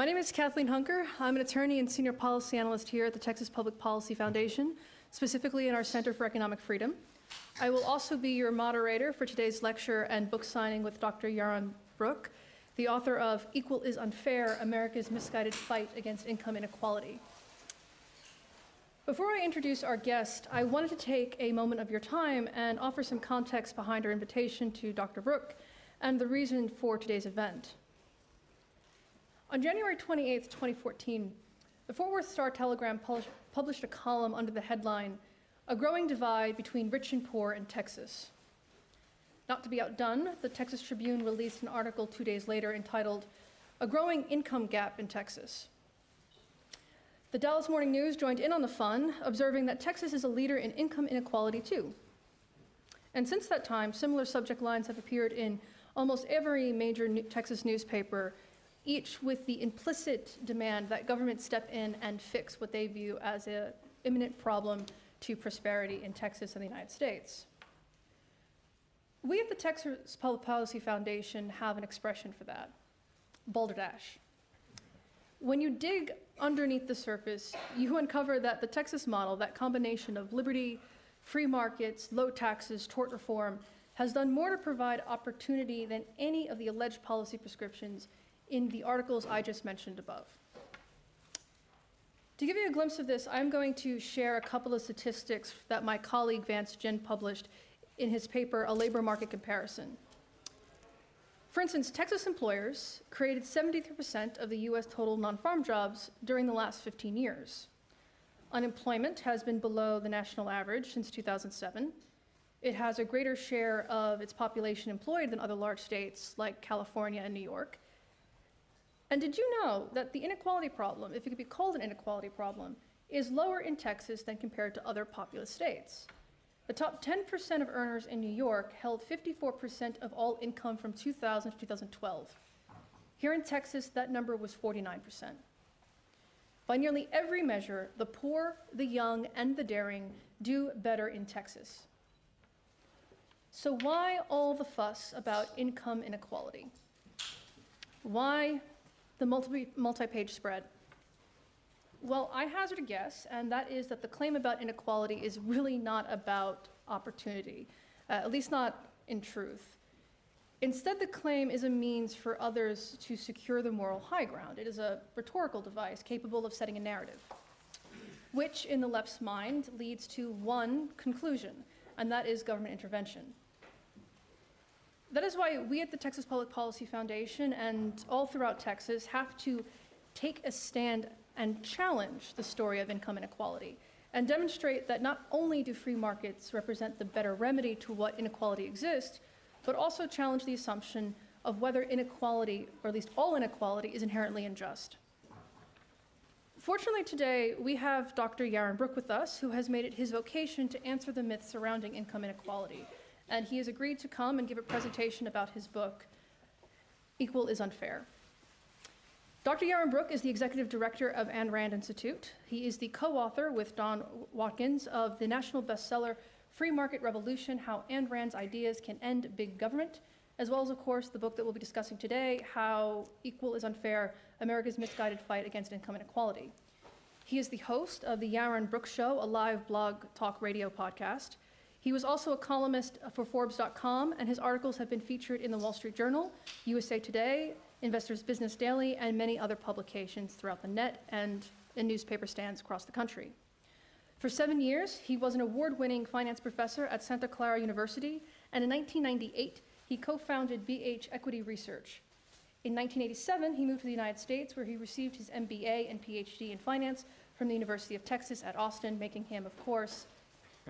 My name is Kathleen Hunker. I'm an attorney and senior policy analyst here at the Texas Public Policy Foundation, specifically in our Center for Economic Freedom. I will also be your moderator for today's lecture and book signing with Dr. Yaron Brook, the author of Equal is Unfair America's Misguided Fight Against Income Inequality. Before I introduce our guest, I wanted to take a moment of your time and offer some context behind our invitation to Dr. Brook and the reason for today's event. On January 28, 2014, the Fort Worth Star Telegram published a column under the headline, A Growing Divide Between Rich and Poor in Texas. Not to be outdone, the Texas Tribune released an article two days later entitled, A Growing Income Gap in Texas. The Dallas Morning News joined in on the fun, observing that Texas is a leader in income inequality too. And since that time, similar subject lines have appeared in almost every major Texas newspaper, each with the implicit demand that government step in and fix what they view as an imminent problem to prosperity in Texas and the United States. We at the Texas Public Policy Foundation have an expression for that balderdash. When you dig underneath the surface, you uncover that the Texas model, that combination of liberty, free markets, low taxes, tort reform, has done more to provide opportunity than any of the alleged policy prescriptions in the articles I just mentioned above. To give you a glimpse of this, I'm going to share a couple of statistics that my colleague Vance Ginn published in his paper, A Labor Market Comparison. For instance, Texas employers created 73% of the US total non farm jobs during the last 15 years. Unemployment has been below the national average since 2007. It has a greater share of its population employed than other large states like California and New York. And did you know that the inequality problem, if it could be called an inequality problem, is lower in Texas than compared to other populous states? The top 10% of earners in New York held 54% of all income from 2000 to 2012. Here in Texas, that number was 49%. By nearly every measure, the poor, the young, and the daring do better in Texas. So, why all the fuss about income inequality? Why the multi page spread? Well, I hazard a guess, and that is that the claim about inequality is really not about opportunity, uh, at least not in truth. Instead, the claim is a means for others to secure the moral high ground. It is a rhetorical device capable of setting a narrative, which, in the left's mind, leads to one conclusion, and that is government intervention. That is why we at the Texas Public Policy Foundation and all throughout Texas have to take a stand and challenge the story of income inequality and demonstrate that not only do free markets represent the better remedy to what inequality exists, but also challenge the assumption of whether inequality, or at least all inequality, is inherently unjust. Fortunately, today we have Dr. Yaron Brook with us, who has made it his vocation to answer the myths surrounding income inequality and he has agreed to come and give a presentation about his book, Equal is Unfair. Dr. Yaron Brook is the executive director of Ayn Rand Institute. He is the co author with Don Watkins of the national bestseller Free Market Revolution How Ayn Rand's Ideas Can End Big Government, as well as, of course, the book that we'll be discussing today How Equal is Unfair America's Misguided Fight Against Income Inequality. He is the host of the Yaron Brook Show, a live blog talk radio podcast. He was also a columnist for Forbes.com, and his articles have been featured in the Wall Street Journal, USA Today, Investors Business Daily, and many other publications throughout the net and in newspaper stands across the country. For seven years, he was an award winning finance professor at Santa Clara University, and in 1998, he co founded BH Equity Research. In 1987, he moved to the United States, where he received his MBA and PhD in finance from the University of Texas at Austin, making him, of course,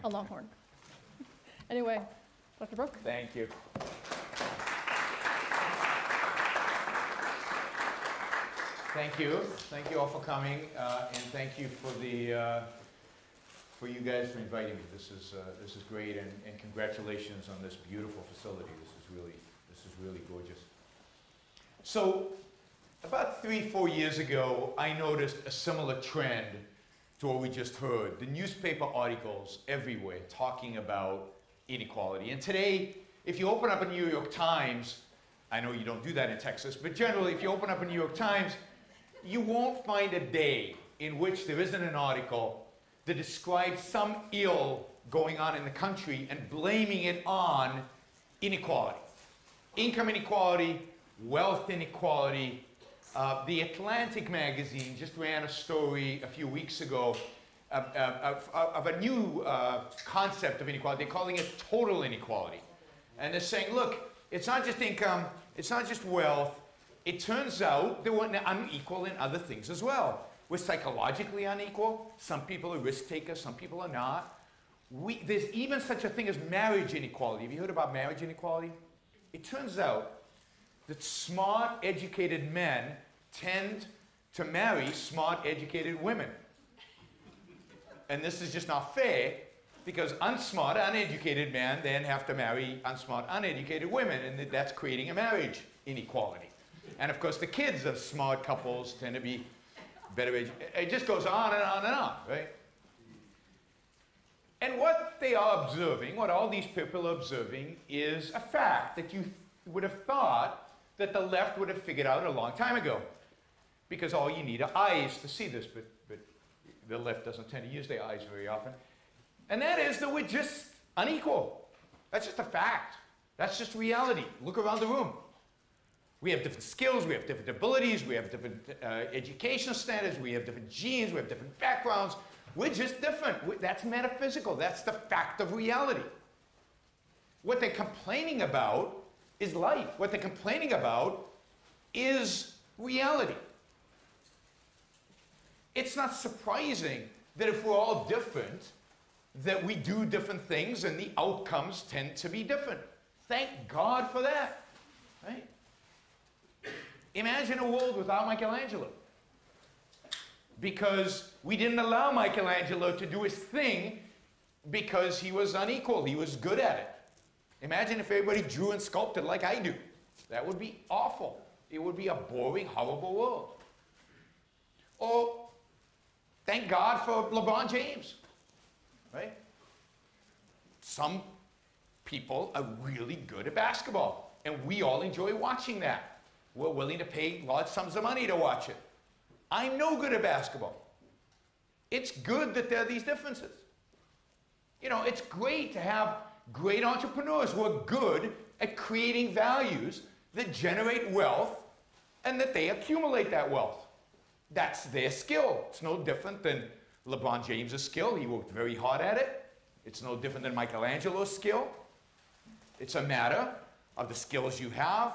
a Longhorn. Anyway, Dr. Brook? Thank you. Thank you. Thank you all for coming, uh, and thank you for the uh, for you guys for inviting me. This is uh, this is great, and, and congratulations on this beautiful facility. This is really this is really gorgeous. So, about three four years ago, I noticed a similar trend to what we just heard. The newspaper articles everywhere talking about inequality. And today, if you open up a New York Times, I know you don't do that in Texas, but generally, if you open up a New York Times, you won't find a day in which there isn't an article that describes some ill going on in the country and blaming it on inequality. Income inequality, wealth inequality. Uh, the Atlantic magazine just ran a story a few weeks ago of, of, a new uh, concept of inequality. They're calling it total inequality. And they're saying, look, it's not just income, it's not just wealth. It turns out that we're unequal in other things as well. We're psychologically unequal. Some people are risk takers, some people are not. We, there's even such a thing as marriage inequality. Have you heard about marriage inequality? It turns out that smart, educated men tend to marry smart, educated women. And this is just not fair because unsmart, uneducated men then have to marry unsmart, uneducated women, and that's creating a marriage inequality. And of course, the kids of smart couples tend to be better educated. It just goes on and on and on, right? And what they are observing, what all these people are observing, is a fact that you would have thought that the left would have figured out a long time ago. Because all you need are eyes to see this, but, the left doesn't tend to use their eyes very often. And that is that we're just unequal. That's just a fact. That's just reality. Look around the room. We have different skills, we have different abilities, we have different uh, education standards, we have different genes, we have different backgrounds. We're just different. We, that's metaphysical. That's the fact of reality. What they're complaining about is life. What they're complaining about is reality. It's not surprising that if we're all different, that we do different things and the outcomes tend to be different. Thank God for that. Right? Imagine a world without Michelangelo. Because we didn't allow Michelangelo to do his thing because he was unequal. He was good at it. Imagine if everybody drew and sculpted like I do. That would be awful. It would be a boring, horrible world. Or thank God for LeBron James, right? Some people are really good at basketball, and we all enjoy watching that. We're willing to pay large sums of money to watch it. I'm no good at basketball. It's good that there are these differences. You know, it's great to have great entrepreneurs who are good at creating values that generate wealth and that they accumulate that wealth. That's their skill. It's no different than LeBron James' skill. He worked very hard at it. It's no different than Michelangelo's skill. It's a matter of the skills you have,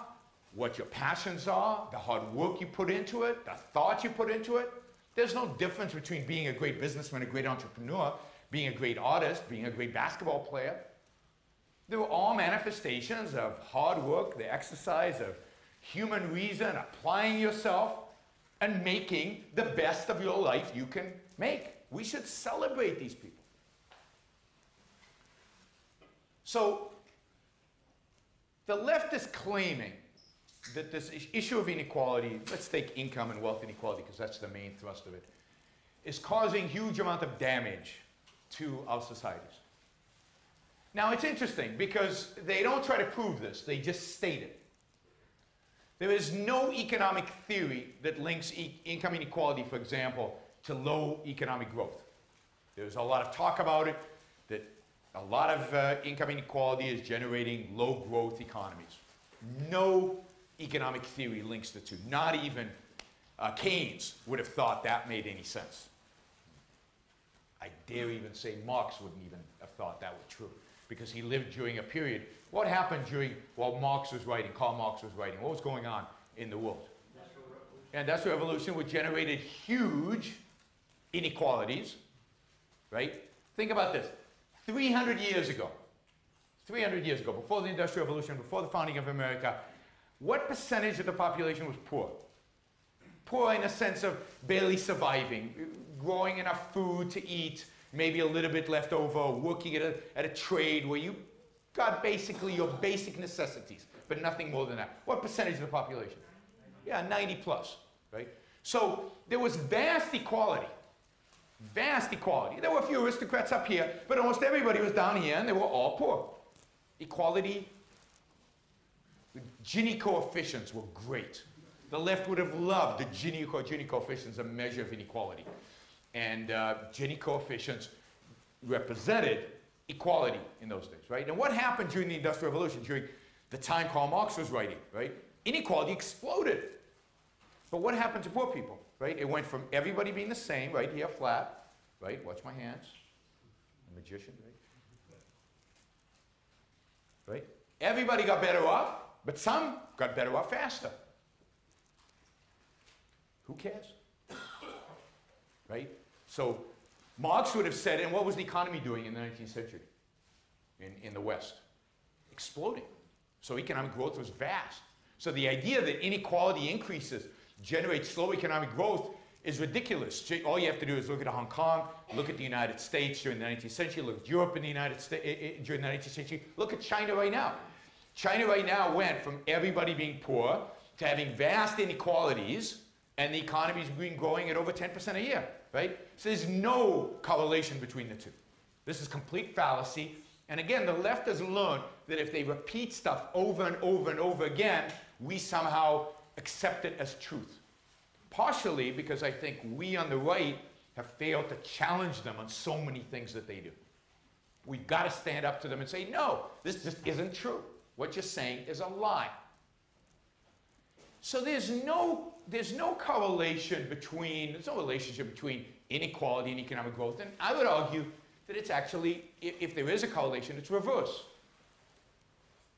what your passions are, the hard work you put into it, the thought you put into it. There's no difference between being a great businessman, a great entrepreneur, being a great artist, being a great basketball player. They're all manifestations of hard work, the exercise of human reason, applying yourself, and making the best of your life you can make. We should celebrate these people. So, the left is claiming that this issue of inequality, let's take income and wealth inequality because that's the main thrust of it, is causing huge amount of damage to our societies. Now it's interesting because they don't try to prove this, they just state it. There is no economic theory that links e income inequality, for example, to low economic growth. There's a lot of talk about it, that a lot of uh, income inequality is generating low growth economies. No economic theory links the two. Not even uh, Keynes would have thought that made any sense. I dare even say Marx wouldn't even have thought that was true because he lived during a period. What happened during while Marx was writing, Karl Marx was writing? What was going on in the world? Industrial. And industrial revolution which generated huge inequalities, right? Think about this. 300 years ago, 300 years ago, before the Industrial Revolution, before the founding of America, what percentage of the population was poor? Poor in a sense of barely surviving, growing enough food to eat, maybe a little bit left over, working at a, at a trade where you got basically your basic necessities, but nothing more than that. What percentage of the population? Yeah, 90 plus, right? So there was vast equality. Vast equality. There were a few aristocrats up here, but almost everybody was down here and they were all poor. Equality the Gini coefficients were great. The left would have loved the Gini, Gini coefficients, a measure of inequality. And uh, Gini coefficients represented equality in those days, right? And what happened during the Industrial Revolution, during the time Karl Marx was writing, right? Inequality exploded. But what happened to poor people, right? It went from everybody being the same, right here, flat, right? Watch my hands. A magician, right? Right? Everybody got better off, but some got better off faster. Who cares? Right? So Marx would have said, and what was the economy doing in the 19th century in, in the West? Exploding. So economic growth was vast. So the idea that inequality increases generates slow economic growth is ridiculous. All you have to do is look at Hong Kong, look at the United States during the 19th century, look at Europe in the United States eh, eh, during the 19th century, look at China right now. China right now went from everybody being poor to having vast inequalities, and the economy's been growing at over 10% a year, right? So there's no correlation between the two. This is complete fallacy. And again, the left has learned that if they repeat stuff over and over and over again, we somehow accept it as truth. Partially because I think we on the right have failed to challenge them on so many things that they do. We've got to stand up to them and say, no, this just isn't true. What you're saying is a lie. So there's no, there's no correlation between, there's no relationship between inequality and economic growth. And I would argue that it's actually, if, if there is a correlation, it's reverse.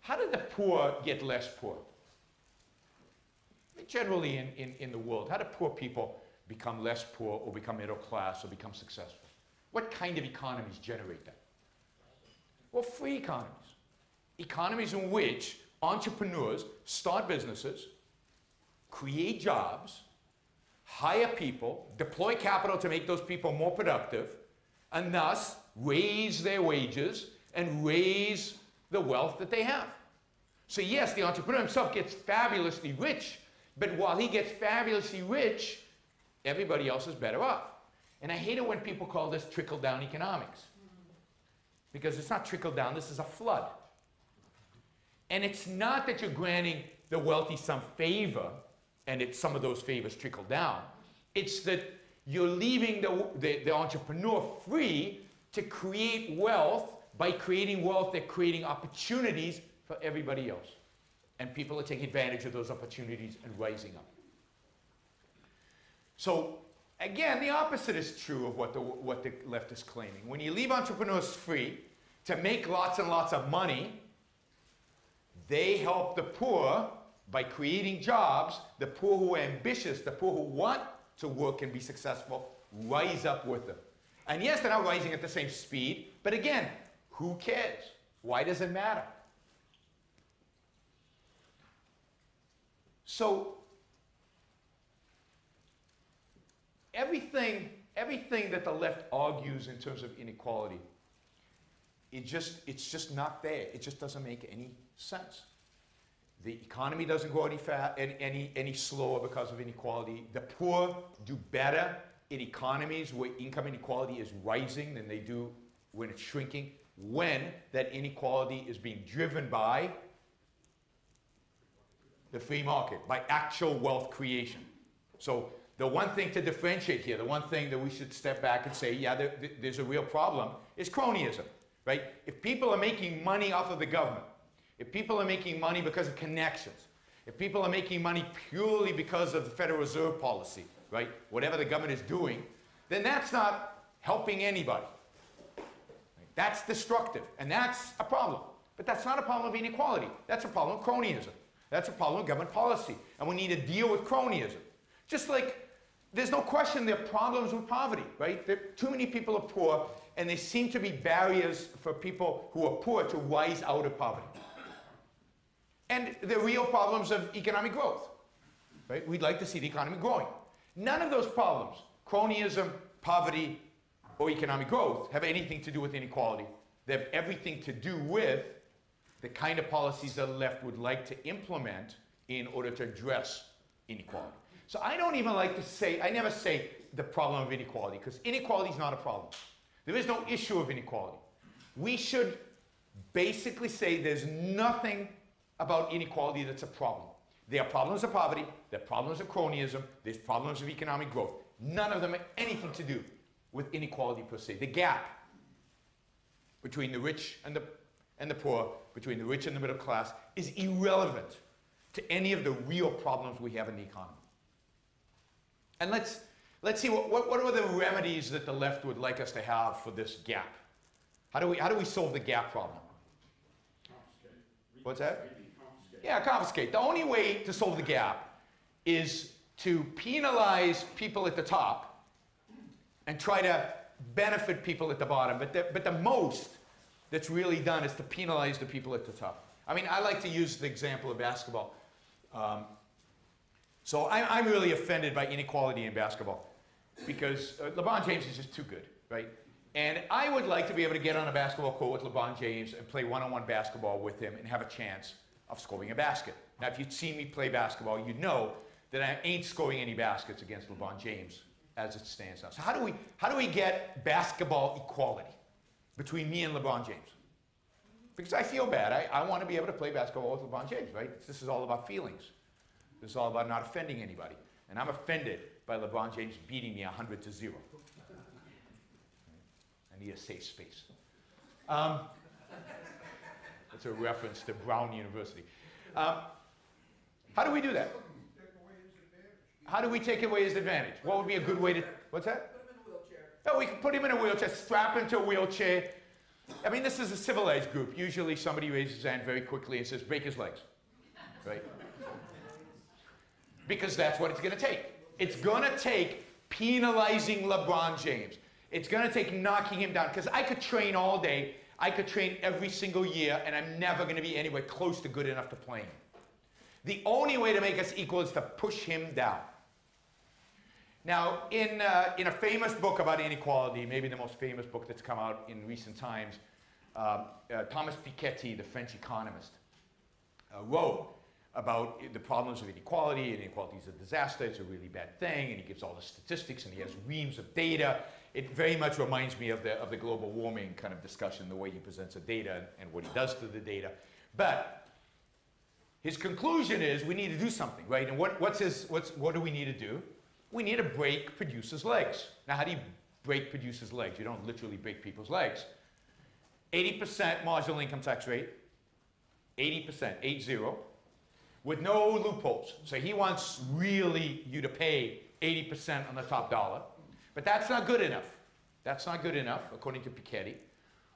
How did the poor get less poor? Generally in, in, in the world, how do poor people become less poor or become middle class or become successful? What kind of economies generate that? Well, free economies. Economies in which entrepreneurs start businesses, create jobs, hire people, deploy capital to make those people more productive, and thus raise their wages and raise the wealth that they have. So yes, the entrepreneur himself gets fabulously rich, but while he gets fabulously rich, everybody else is better off. And I hate it when people call this trickle-down economics. Because it's not trickle-down, this is a flood. And it's not that you're granting the wealthy some favor, and it's some of those favors trickle down. It's that you're leaving the, the, the entrepreneur free to create wealth. By creating wealth, they're creating opportunities for everybody else. And people are taking advantage of those opportunities and rising up. So again, the opposite is true of what the, what the left is claiming. When you leave entrepreneurs free to make lots and lots of money, they help the poor by creating jobs. The poor who are ambitious, the poor who want to work and be successful, rise up with them. And yes, they're not rising at the same speed, but again, who cares? Why does it matter? So everything, everything that the left argues in terms of inequality, it just, it's just not there. It just doesn't make any sense. The economy doesn't grow any, fa- any, any slower because of inequality. The poor do better in economies where income inequality is rising than they do when it's shrinking, when that inequality is being driven by the free market, by actual wealth creation. So the one thing to differentiate here, the one thing that we should step back and say, yeah, there, there's a real problem, is cronyism, right? If people are making money off of the government, if people are making money because of connections, if people are making money purely because of the Federal Reserve policy, right, whatever the government is doing, then that's not helping anybody. That's destructive, and that's a problem. But that's not a problem of inequality. That's a problem of cronyism. That's a problem of government policy. And we need to deal with cronyism. Just like there's no question there are problems with poverty, right? There, too many people are poor, and there seem to be barriers for people who are poor to rise out of poverty and the real problems of economic growth. Right? We'd like to see the economy growing. None of those problems, cronyism, poverty, or economic growth, have anything to do with inequality. They have everything to do with the kind of policies the left would like to implement in order to address inequality. So I don't even like to say, I never say the problem of inequality, because inequality is not a problem. There is no issue of inequality. We should basically say there's nothing about inequality that's a problem. There are problems of poverty, there are problems of cronyism, there's problems of economic growth. None of them have anything to do with inequality per se. The gap between the rich and the, and the poor, between the rich and the middle class, is irrelevant to any of the real problems we have in the economy. And let's, let's see what, what, what are the remedies that the left would like us to have for this gap? How do we, how do we solve the gap problem? What's that? Yeah, confiscate. The only way to solve the gap is to penalize people at the top and try to benefit people at the bottom. But the, but the most that's really done is to penalize the people at the top. I mean, I like to use the example of basketball. Um, so I, I'm really offended by inequality in basketball because uh, LeBron James is just too good, right? And I would like to be able to get on a basketball court with LeBron James and play one-on-one basketball with him and have a chance of scoring a basket. Now, if you'd seen me play basketball, you'd know that I ain't scoring any baskets against LeBron James as it stands now. So how do we, how do we get basketball equality between me and LeBron James? Because I feel bad. I, I want to be able to play basketball with LeBron James, right? This is all about feelings. This is all about not offending anybody. And I'm offended by LeBron James beating me 100 to 0. I need a safe space. Um, that's a reference to Brown University. Um, how do we do that? How do we take away his advantage? What would be a good way to, what's that? Put him in a wheelchair. No, we can put him in a wheelchair, strap him to a wheelchair. I mean, this is a civilized group. Usually somebody raises his hand very quickly and says, break his legs, right? Because that's what it's going to take. It's going to take penalizing LeBron James. It's going to take knocking him down. Because I could train all day. I could train every single year, and I'm never going to be anywhere close to good enough to play him. The only way to make us equal is to push him down. Now, in, uh, in a famous book about inequality, maybe the most famous book that's come out in recent times, um, uh, Thomas Piketty, the French economist, uh, wrote about the problems of inequality. Inequality is a disaster, it's a really bad thing, and he gives all the statistics and he has reams of data. It very much reminds me of the, of the global warming kind of discussion, the way he presents the data and what he does to the data. But his conclusion is we need to do something, right? And what, what's his, what's, what do we need to do? We need to break producers' legs. Now, how do you break producers' legs? You don't literally break people's legs. 80% marginal income tax rate, 80%, 80, with no loopholes. So he wants really you to pay 80% on the top dollar. But that's not good enough. That's not good enough, according to Piketty.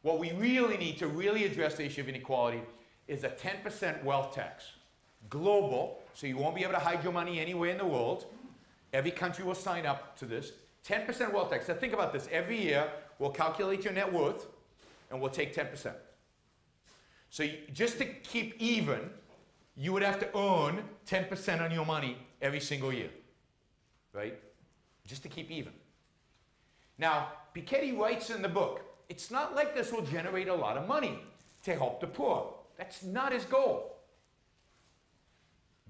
What we really need to really address the issue of inequality is a 10% wealth tax. Global, so you won't be able to hide your money anywhere in the world. Every country will sign up to this. 10% wealth tax. So think about this. Every year, we'll calculate your net worth, and we'll take 10%. So just to keep even, you would have to earn 10% on your money every single year, right? Just to keep even. Now, Piketty writes in the book, it's not like this will generate a lot of money to help the poor. That's not his goal.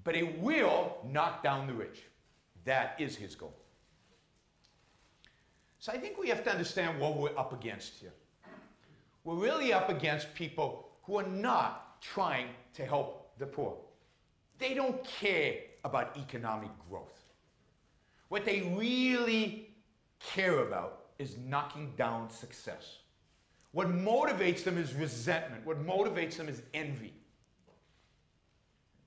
But it will knock down the rich. That is his goal. So I think we have to understand what we're up against here. We're really up against people who are not trying to help the poor. They don't care about economic growth. What they really care about is knocking down success. What motivates them is resentment. What motivates them is envy.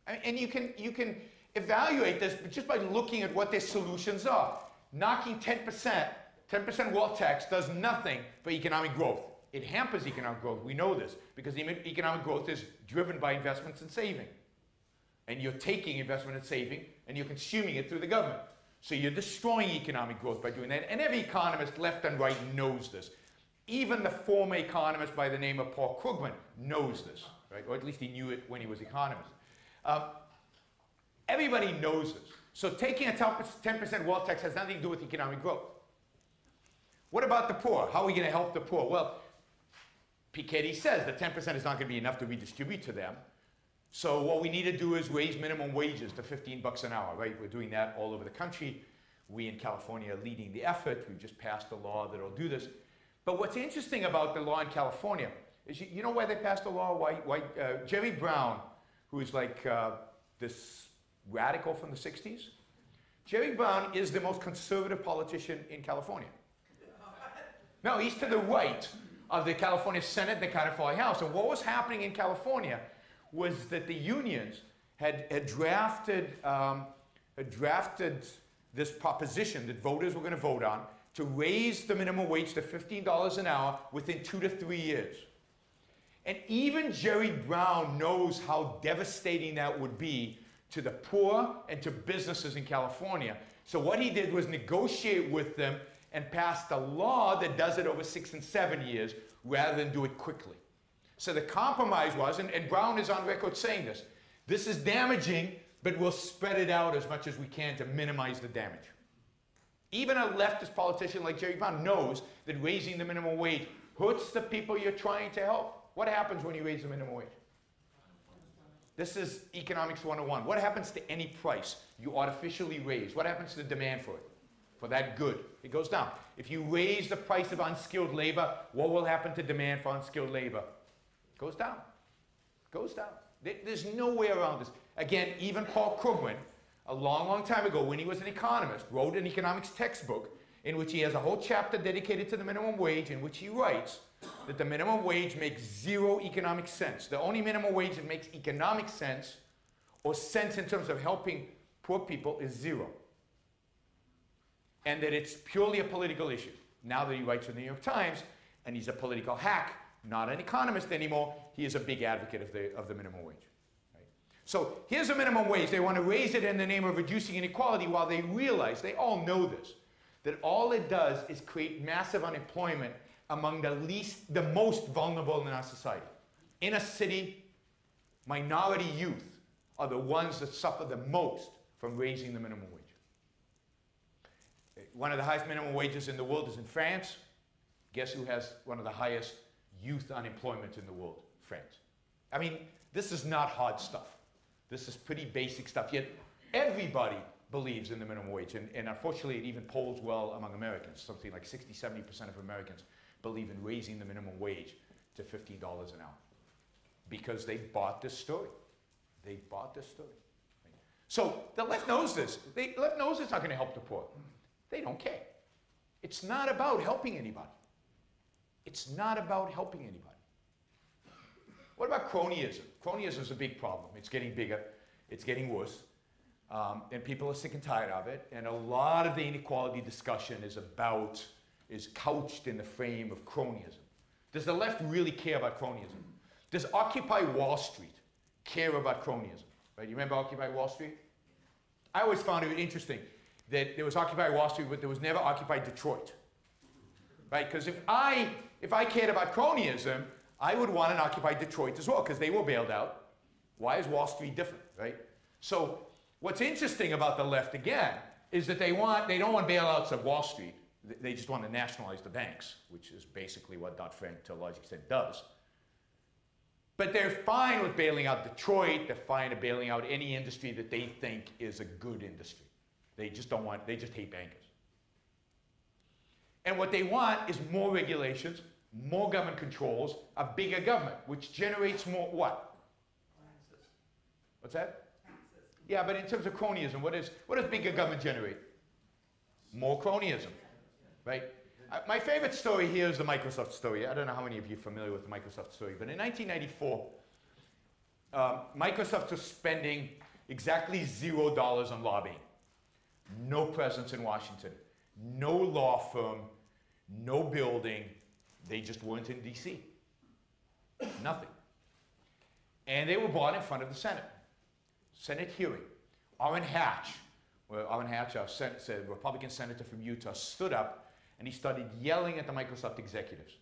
And you can, you can evaluate this just by looking at what their solutions are. Knocking 10%, 10% wealth tax does nothing for economic growth. It hampers economic growth. We know this because economic growth is driven by investments and saving. And you're taking investment and saving and you're consuming it through the government. So you're destroying economic growth by doing that. And every economist, left and right, knows this. Even the former economist by the name of Paul Krugman knows this, right? Or at least he knew it when he was economist. Um, everybody knows this. So taking a 10% wealth tax has nothing to do with economic growth. What about the poor? How are we going to help the poor? Well, Piketty says that 10% is not going to be enough to redistribute to them. So what we need to do is raise minimum wages to 15 bucks an hour, right? We're doing that all over the country. We in California are leading the effort. We've just passed a law that will do this. But what's interesting about the law in California is you, you know why they passed the law? Why, why uh, Jerry Brown, who is like uh, this radical from the 60s. Jerry Brown is the most conservative politician in California. No, he's to the right of the California Senate, the California House. And what was happening in California was that the unions had, had drafted, um, had drafted this proposition that voters were going to vote on to raise the minimum wage to $15 an hour within two to three years. And even Jerry Brown knows how devastating that would be to the poor and to businesses in California. So what he did was negotiate with them and passed a law that does it over six and seven years rather than do it quickly. So the compromise was, and, and Brown is on record saying this, this is damaging, but we'll spread it out as much as we can to minimize the damage. Even a leftist politician like Jerry Brown knows that raising the minimum wage hurts the people you're trying to help. What happens when you raise the minimum wage? This is economics 101. What happens to any price you artificially raise? What happens to the demand for it? For that good? It goes down. If you raise the price of unskilled labor, what will happen to demand for unskilled labor? Goes down. Goes down. There's no way around this. Again, even Paul Krugman, a long, long time ago, when he was an economist, wrote an economics textbook in which he has a whole chapter dedicated to the minimum wage, in which he writes that the minimum wage makes zero economic sense. The only minimum wage that makes economic sense or sense in terms of helping poor people is zero. And that it's purely a political issue. Now that he writes for the New York Times, and he's a political hack, not an economist anymore, he is a big advocate of the, of the minimum wage. So here's a minimum wage. They want to raise it in the name of reducing inequality while they realize, they all know this, that all it does is create massive unemployment among the least, the most vulnerable in our society. In a city, minority youth are the ones that suffer the most from raising the minimum wage. One of the highest minimum wages in the world is in France. Guess who has one of the highest youth unemployment in the world? France. I mean, this is not hard stuff. This is pretty basic stuff. Yet everybody believes in the minimum wage. And, and unfortunately, it even polls well among Americans. Something like 60, 70% of Americans believe in raising the minimum wage to $15 an hour because they bought this story. They bought this story. So the left knows this. The left knows it's not going to help the poor. They don't care. It's not about helping anybody. It's not about helping anybody. What about cronyism? Cronyism is a big problem. It's getting bigger. It's getting worse. Um, and people are sick and tired of it. And a lot of the inequality discussion is about, is couched in the frame of cronyism. Does the left really care about cronyism? Does Occupy Wall Street care about cronyism? Right? You remember Occupy Wall Street? I always found it interesting that there was Occupy Wall Street, but there was never Occupy Detroit. Right? Because if I, if I cared about cronyism, I would want an Occupy Detroit as well, because they were bailed out. Why is Wall Street different, right? So what's interesting about the left, again, is that they want, they don't want bailouts of Wall Street. They just want to nationalize the banks, which is basically what Dodd-Frank, to a large extent, does. But they're fine with bailing out Detroit. They're fine with bailing out any industry that they think is a good industry. They just don't want, they just hate bankers. And what they want is more regulations, more government controls, a bigger government, which generates more what? Taxes. What's that? Taxes. Yeah, but in terms of cronyism, what, is, what does bigger government generate? More cronyism, right? Uh, my favorite story here is the Microsoft story. I don't know how many of you are familiar with the Microsoft story, but in 1994, um, Microsoft was spending exactly zero dollars on lobbying. No presence in Washington, no law firm, no building, they just weren't in DC. Nothing. And they were brought in front of the Senate. Senate hearing. Orrin Hatch, well, Orrin Hatch, a sen- Republican senator from Utah, stood up and he started yelling at the Microsoft executives.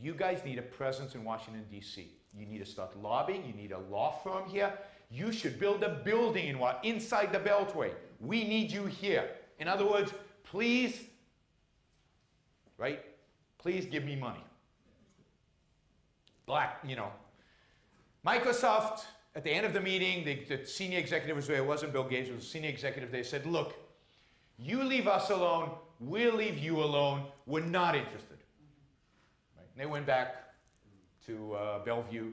You guys need a presence in Washington, D.C. You need to start lobbying. You need a law firm here. You should build a building in inside the Beltway. We need you here. In other words, please, right? Please give me money. Black, you know. Microsoft, at the end of the meeting, the, the senior executive was there. It wasn't Bill Gates, it was a senior executive. They said, look, you leave us alone, we'll leave you alone. We're not interested. Right? they went back to uh, Bellevue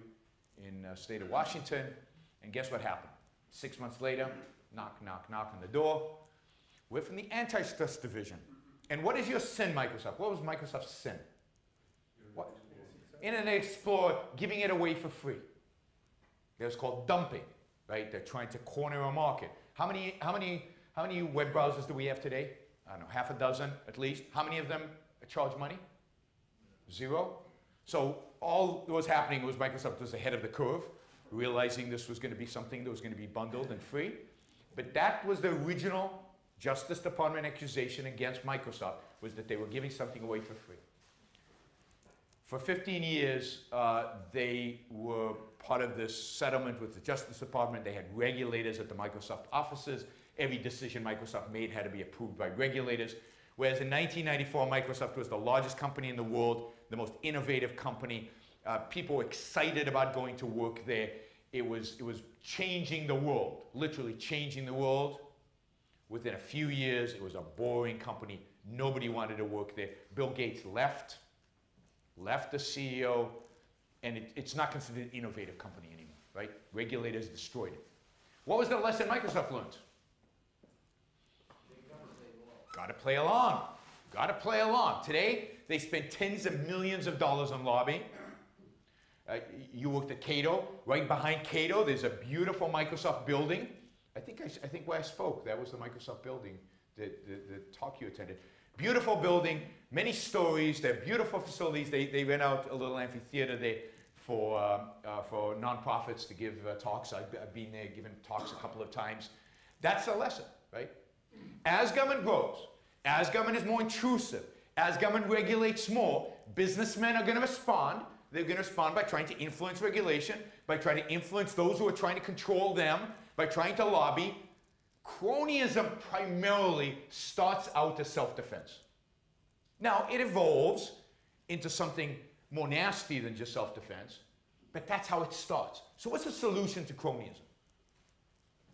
in the uh, state of Washington, and guess what happened? Six months later, Knock, knock, knock on the door. We're from the antitrust division. And what is your sin, Microsoft? What was Microsoft's sin? What? Internet Explorer giving it away for free. It was called dumping, right? They're trying to corner a market. How many, how many, how many web browsers do we have today? I don't know, half a dozen at least. How many of them charge money? Zero. So all that was happening was Microsoft was ahead of the curve, realizing this was going to be something that was going to be bundled and free. But that was the original Justice Department accusation against Microsoft, was that they were giving something away for free. For 15 years, uh, they were part of this settlement with the Justice Department. They had regulators at the Microsoft offices. Every decision Microsoft made had to be approved by regulators. Whereas in 1994, Microsoft was the largest company in the world, the most innovative company. Uh, people excited about going to work there. It was, it was changing the world, literally changing the world. Within a few years, it was a boring company. Nobody wanted to work there. Bill Gates left left the CEO, and it, it's not considered an innovative company anymore, right? Regulators destroyed it. What was the lesson Microsoft learned? Got to play along. Got to play along. Today, they spend tens of millions of dollars on lobbying. Uh, you worked at Cato. Right behind Cato, there's a beautiful Microsoft building. I think I, I think where I spoke, that was the Microsoft building, the, the, the talk you attended. Beautiful building, many stories. They're beautiful facilities. They, they rent out a little amphitheater there for, uh, uh, for nonprofits to give uh, talks. I've, I've been there giving talks a couple of times. That's the lesson, right? As government grows, as government is more intrusive, as government regulates more, businessmen are going to respond. They're going to respond by trying to influence regulation, by trying to influence those who are trying to control them, by trying to lobby. Cronyism primarily starts out as self-defense. Now, it evolves into something more nasty than just self-defense, but that's how it starts. So what's the solution to cronyism?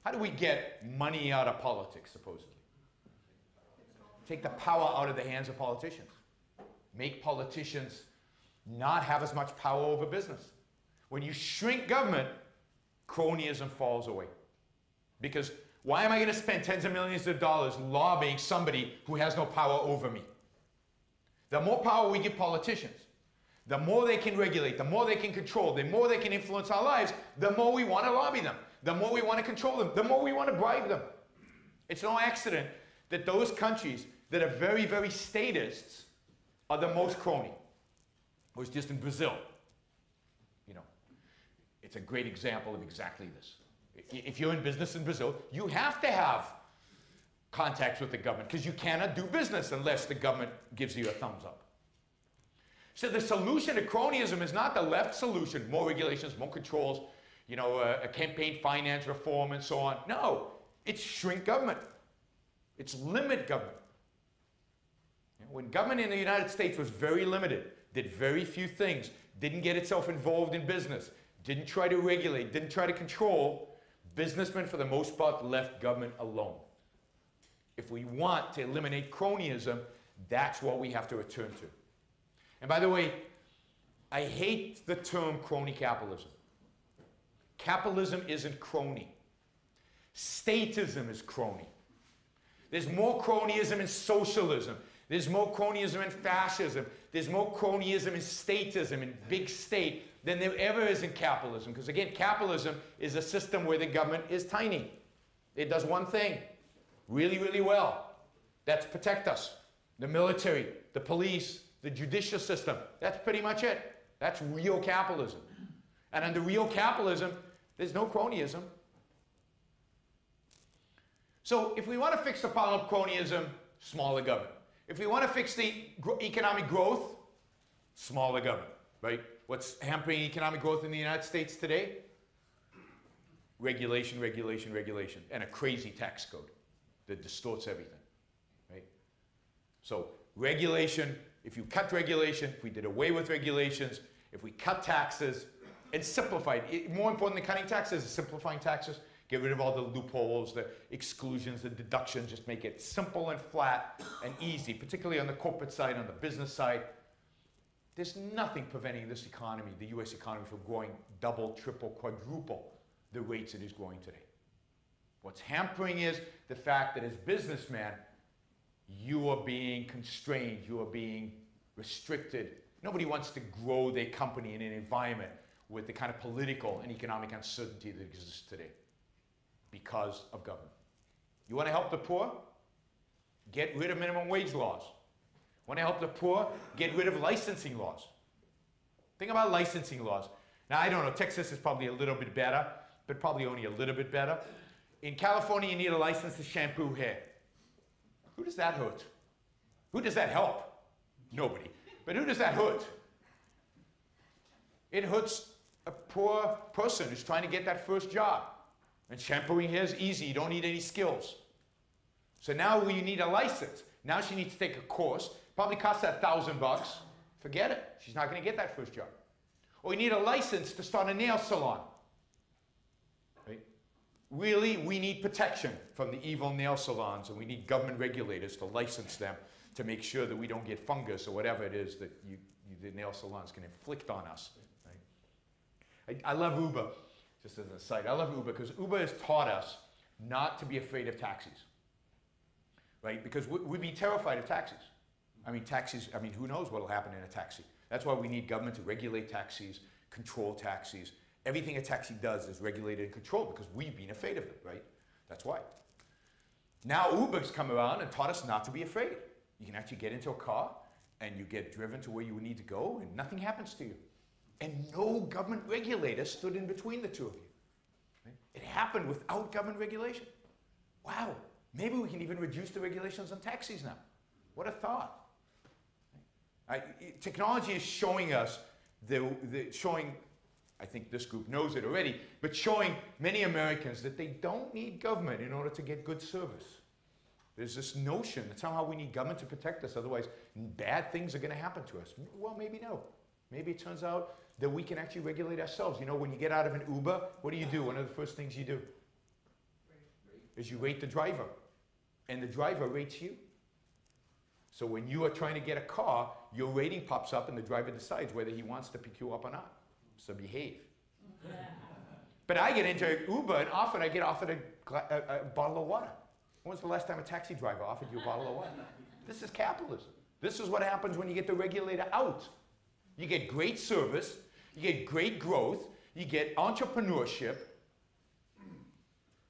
How do we get money out of politics, supposedly? Take the power out of the hands of politicians. Make politicians not have as much power over business. When you shrink government, cronyism falls away. Because why am I going to spend tens of millions of dollars lobbying somebody who has no power over me? The more power we give politicians, the more they can regulate, the more they can control, the more they can influence our lives, the more we want to lobby them, the more we want to control them, the more we want to bribe them. It's no accident that those countries that are very, very statists are the most crony. It was just in Brazil. You know, it's a great example of exactly this. If you're in business in Brazil, you have to have contacts with the government because you cannot do business unless the government gives you a thumbs up. So the solution to cronyism is not the left solution, more regulations, more controls, you know, uh, a campaign finance reform and so on. No, it's shrink government. It's limit government. When government in the United States was very limited, did very few things, didn't get itself involved in business, didn't try to regulate, didn't try to control, businessmen for the most part left government alone. If we want to eliminate cronyism, that's what we have to return to. And by the way, I hate the term crony capitalism. Capitalism isn't crony. Statism is crony. There's more cronyism in socialism. There's more cronyism in fascism. There's more cronyism in statism, in big state, than there ever is in capitalism. Because again, capitalism is a system where the government is tiny. It does one thing really, really well. That's protect us. The military, the police, the judicial system. That's pretty much it. That's real capitalism. And under real capitalism, there's no cronyism. So if we want to fix the problem of cronyism, smaller government. If we want to fix the economic growth, smaller government, right? What's hampering economic growth in the United States today? Regulation, regulation, regulation, and a crazy tax code that distorts everything, right? So regulation, if you cut regulation, if we did away with regulations, if we cut taxes and simplified, more important than cutting taxes is simplifying taxes, get rid of all the loopholes, the exclusions, the deductions, just make it simple and flat and easy, particularly on the corporate side, on the business side. There's nothing preventing this economy, the US economy, from growing double, triple, quadruple the rates it is growing today. What's hampering is the fact that as businessman, you are being constrained, you are being restricted. Nobody wants to grow their company in an environment with the kind of political and economic uncertainty that exists today because of government. You want to help the poor? Get rid of minimum wage laws. Want to help the poor? Get rid of licensing laws. Think about licensing laws. Now, I don't know, Texas is probably a little bit better, but probably only a little bit better. In California, you need a license to shampoo hair. Who does that hurt? Who does that help? Nobody. But who does that hurt? It hurts a poor person who's trying to get that first job. And shampooing hair is easy, you don't need any skills. So now you need a license. Now she needs to take a course, probably costs that thousand bucks. Forget it. She's not going to get that first job. Or you need a license to start a nail salon. Right? Really, we need protection from the evil nail salons, and we need government regulators to license them to make sure that we don't get fungus or whatever it is that you, you, the nail salons can inflict on us. Right? I, I love Uber, just as an aside. I love Uber because Uber has taught us not to be afraid of taxis. Right? Because we, we'd be terrified of taxis. I mean, taxis, I mean, who knows what will happen in a taxi? That's why we need government to regulate taxis, control taxis. Everything a taxi does is regulated and controlled because we've been afraid of it, right? That's why. Now Uber's come around and taught us not to be afraid. You can actually get into a car and you get driven to where you need to go and nothing happens to you. And no government regulator stood in between the two of you. Right? It happened without government regulation. Wow, maybe we can even reduce the regulations on taxis now. What a thought. I, technology is showing us, the, the, showing, I think this group knows it already, but showing many Americans that they don't need government in order to get good service. There's this notion that somehow we need government to protect us, otherwise bad things are going to happen to us. Well, maybe no. Maybe it turns out that we can actually regulate ourselves. You know, when you get out of an Uber, what do you do? One of the first things you do is you rate the driver, and the driver rates you. So when you are trying to get a car, your rating pops up and the driver decides whether he wants to pick you up or not. So behave. but I get into Uber and often I get offered a, a, a, bottle of water. When was the last time a taxi driver offered you a bottle of water? This is capitalism. This is what happens when you get the regulator out. You get great service, you get great growth, you get entrepreneurship.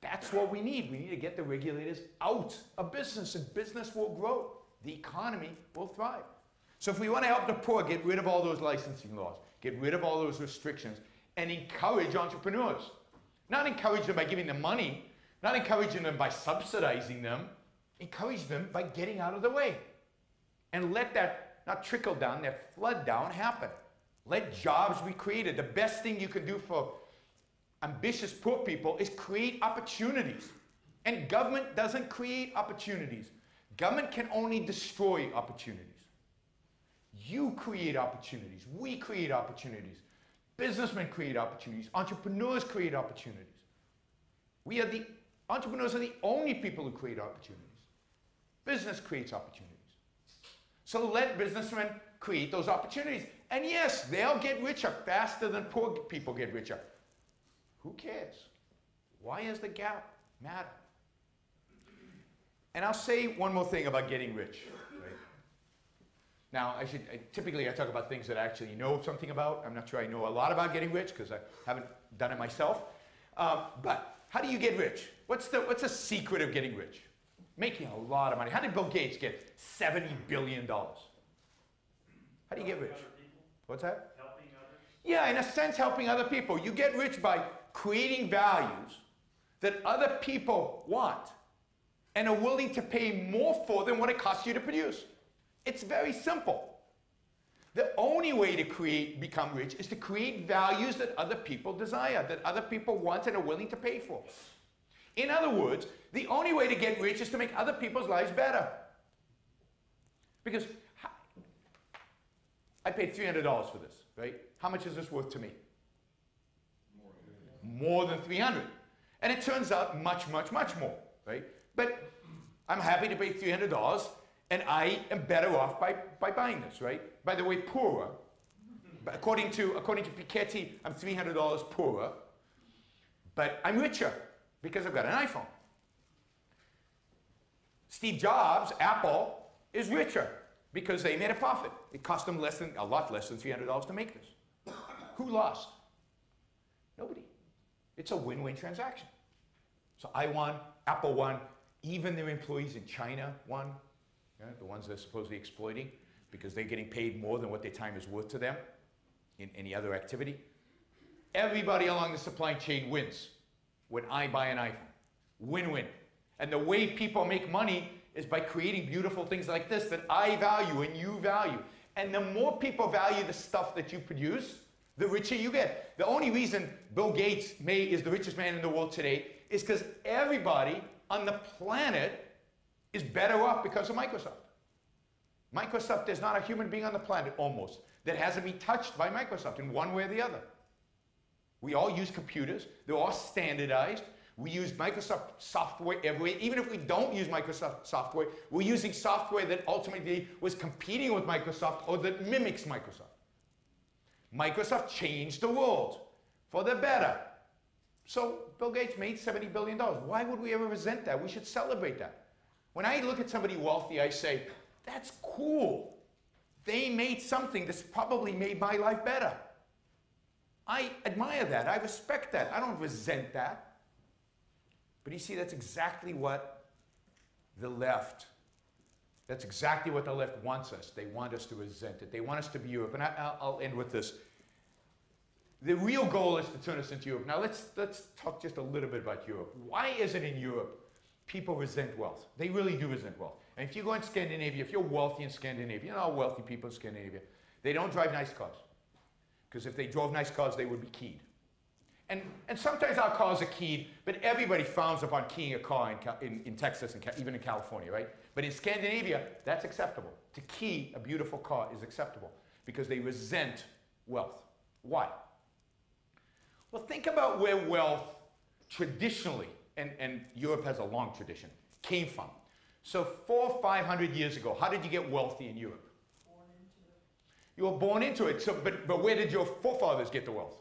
That's what we need. We need to get the regulators out of business and business will grow the economy will thrive. So if we want to help the poor get rid of all those licensing laws, get rid of all those restrictions, and encourage entrepreneurs, not encourage them by giving them money, not encouraging them by subsidizing them, encourage them by getting out of the way. And let that, not trickle down, that flood down happen. Let jobs be created. The best thing you can do for ambitious poor people is create opportunities. And government doesn't create opportunities. Government can only destroy opportunities. You create opportunities. We create opportunities. Businessmen create opportunities. Entrepreneurs create opportunities. We are the entrepreneurs are the only people who create opportunities. Business creates opportunities. So let businessmen create those opportunities. And yes, they'll get richer faster than poor people get richer. Who cares? Why does the gap matter? And I'll say one more thing about getting rich. Now, I should I, typically I talk about things that I actually know something about. I'm not sure I know a lot about getting rich because I haven't done it myself. Um, but how do you get rich? What's the what's the secret of getting rich? Making a lot of money. How did Bill Gates get 70 billion dollars? How do you get rich? What's that? Helping others. Yeah, in a sense, helping other people. You get rich by creating values that other people want and are willing to pay more for than what it costs you to produce. It's very simple. The only way to create become rich is to create values that other people desire, that other people want and are willing to pay for. In other words, the only way to get rich is to make other people's lives better. Because I paid $300 for this, right? How much is this worth to me? More than 300. And it turns out much, much, much more, right? But I'm happy to pay $300 and I am better off by, by buying this, right? By the way, poorer. According to, according to Piketty, I'm $300 poorer, but I'm richer because I've got an iPhone. Steve Jobs, Apple, is richer because they made a profit. It cost them less than, a lot less than $300 to make this. Who lost? Nobody. It's a win-win transaction. So I won, Apple won, even their employees in China won, yeah, the ones they're supposedly exploiting because they're getting paid more than what their time is worth to them in any other activity. Everybody along the supply chain wins when I buy an iPhone. Win-win. And the way people make money is by creating beautiful things like this that I value and you value. And the more people value the stuff that you produce, the richer you get. The only reason Bill Gates may, is the richest man in the world today is because everybody on the planet is better off because of Microsoft. Microsoft, there's not a human being on the planet almost that hasn't been touched by Microsoft in one way or the other. We all use computers, they're all standardized. We use Microsoft software everywhere. Even if we don't use Microsoft software, we're using software that ultimately was competing with Microsoft or that mimics Microsoft. Microsoft changed the world for the better. So Bill Gates made $70 billion. Why would we ever resent that? We should celebrate that. When I look at somebody wealthy, I say, that's cool. They made something that's probably made my life better. I admire that. I respect that. I don't resent that. But you see, that's exactly what the left, that's exactly what the left wants us. They want us to resent it. They want us to be Europe. And I, will end with this. The real goal is to turn us into Europe. Now let's, let's talk just a little bit about Europe. Why is it in Europe people resent wealth? They really do resent wealth. And if you go in Scandinavia, if you're wealthy in Scandinavia, you know wealthy people in Scandinavia, they don't drive nice cars. Because if they drove nice cars, they would be keyed. And, and sometimes our cars are keyed, but everybody frowns upon keying a car in, in, in Texas and even in California, right? But in Scandinavia, that's acceptable. To key a beautiful car is acceptable because they resent wealth. Why? Well, think about where wealth traditionally, and, and Europe has a long tradition, came from. So four five hundred years ago, how did you get wealthy in Europe? You were born into it. So, but, but where did your forefathers get the wealth?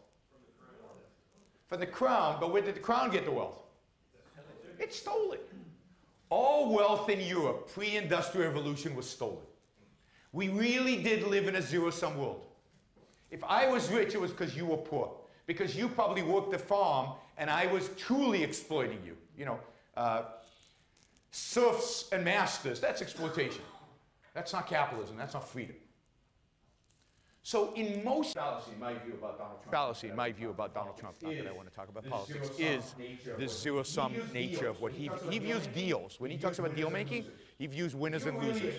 From the crown. But where did the crown get the wealth? It stole it. All wealth in Europe pre-industrial revolution was stolen. We really did live in a zero-sum world. If I was rich, it was because you were poor. Because you probably worked the farm and I was truly exploiting you. You know, uh, serfs and masters, that's exploitation. That's not capitalism, that's not freedom. So in most fallacy, in my view about Donald Trump, fallacy in my view about Donald Trump, not that I want to talk about politics, is the zero-sum nature of what he he views deals. When he talks about deal making, he views winners and losers.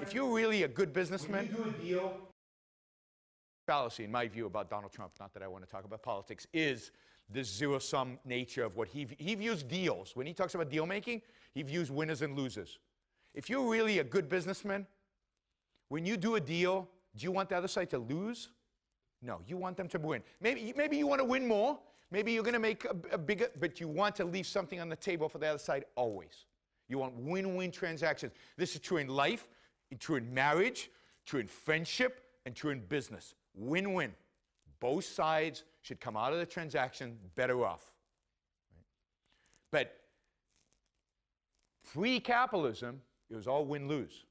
If you're really a good businessman, fallacy in my view about Donald Trump, not that I want to talk about politics, is the zero-sum nature of what he he views deals. When he talks about deal making, he views winners and losers. If you're really a good businessman, when you do a deal, do you want the other side to lose? No, you want them to win. Maybe, maybe you want to win more. Maybe you're going to make a, a bigger, but you want to leave something on the table for the other side always. You want win-win transactions. This is true in life, true in marriage, true in friendship, and true in business. Win-win. Both sides should come out of the transaction better off. Right? But pre-capitalism, it was all win-lose.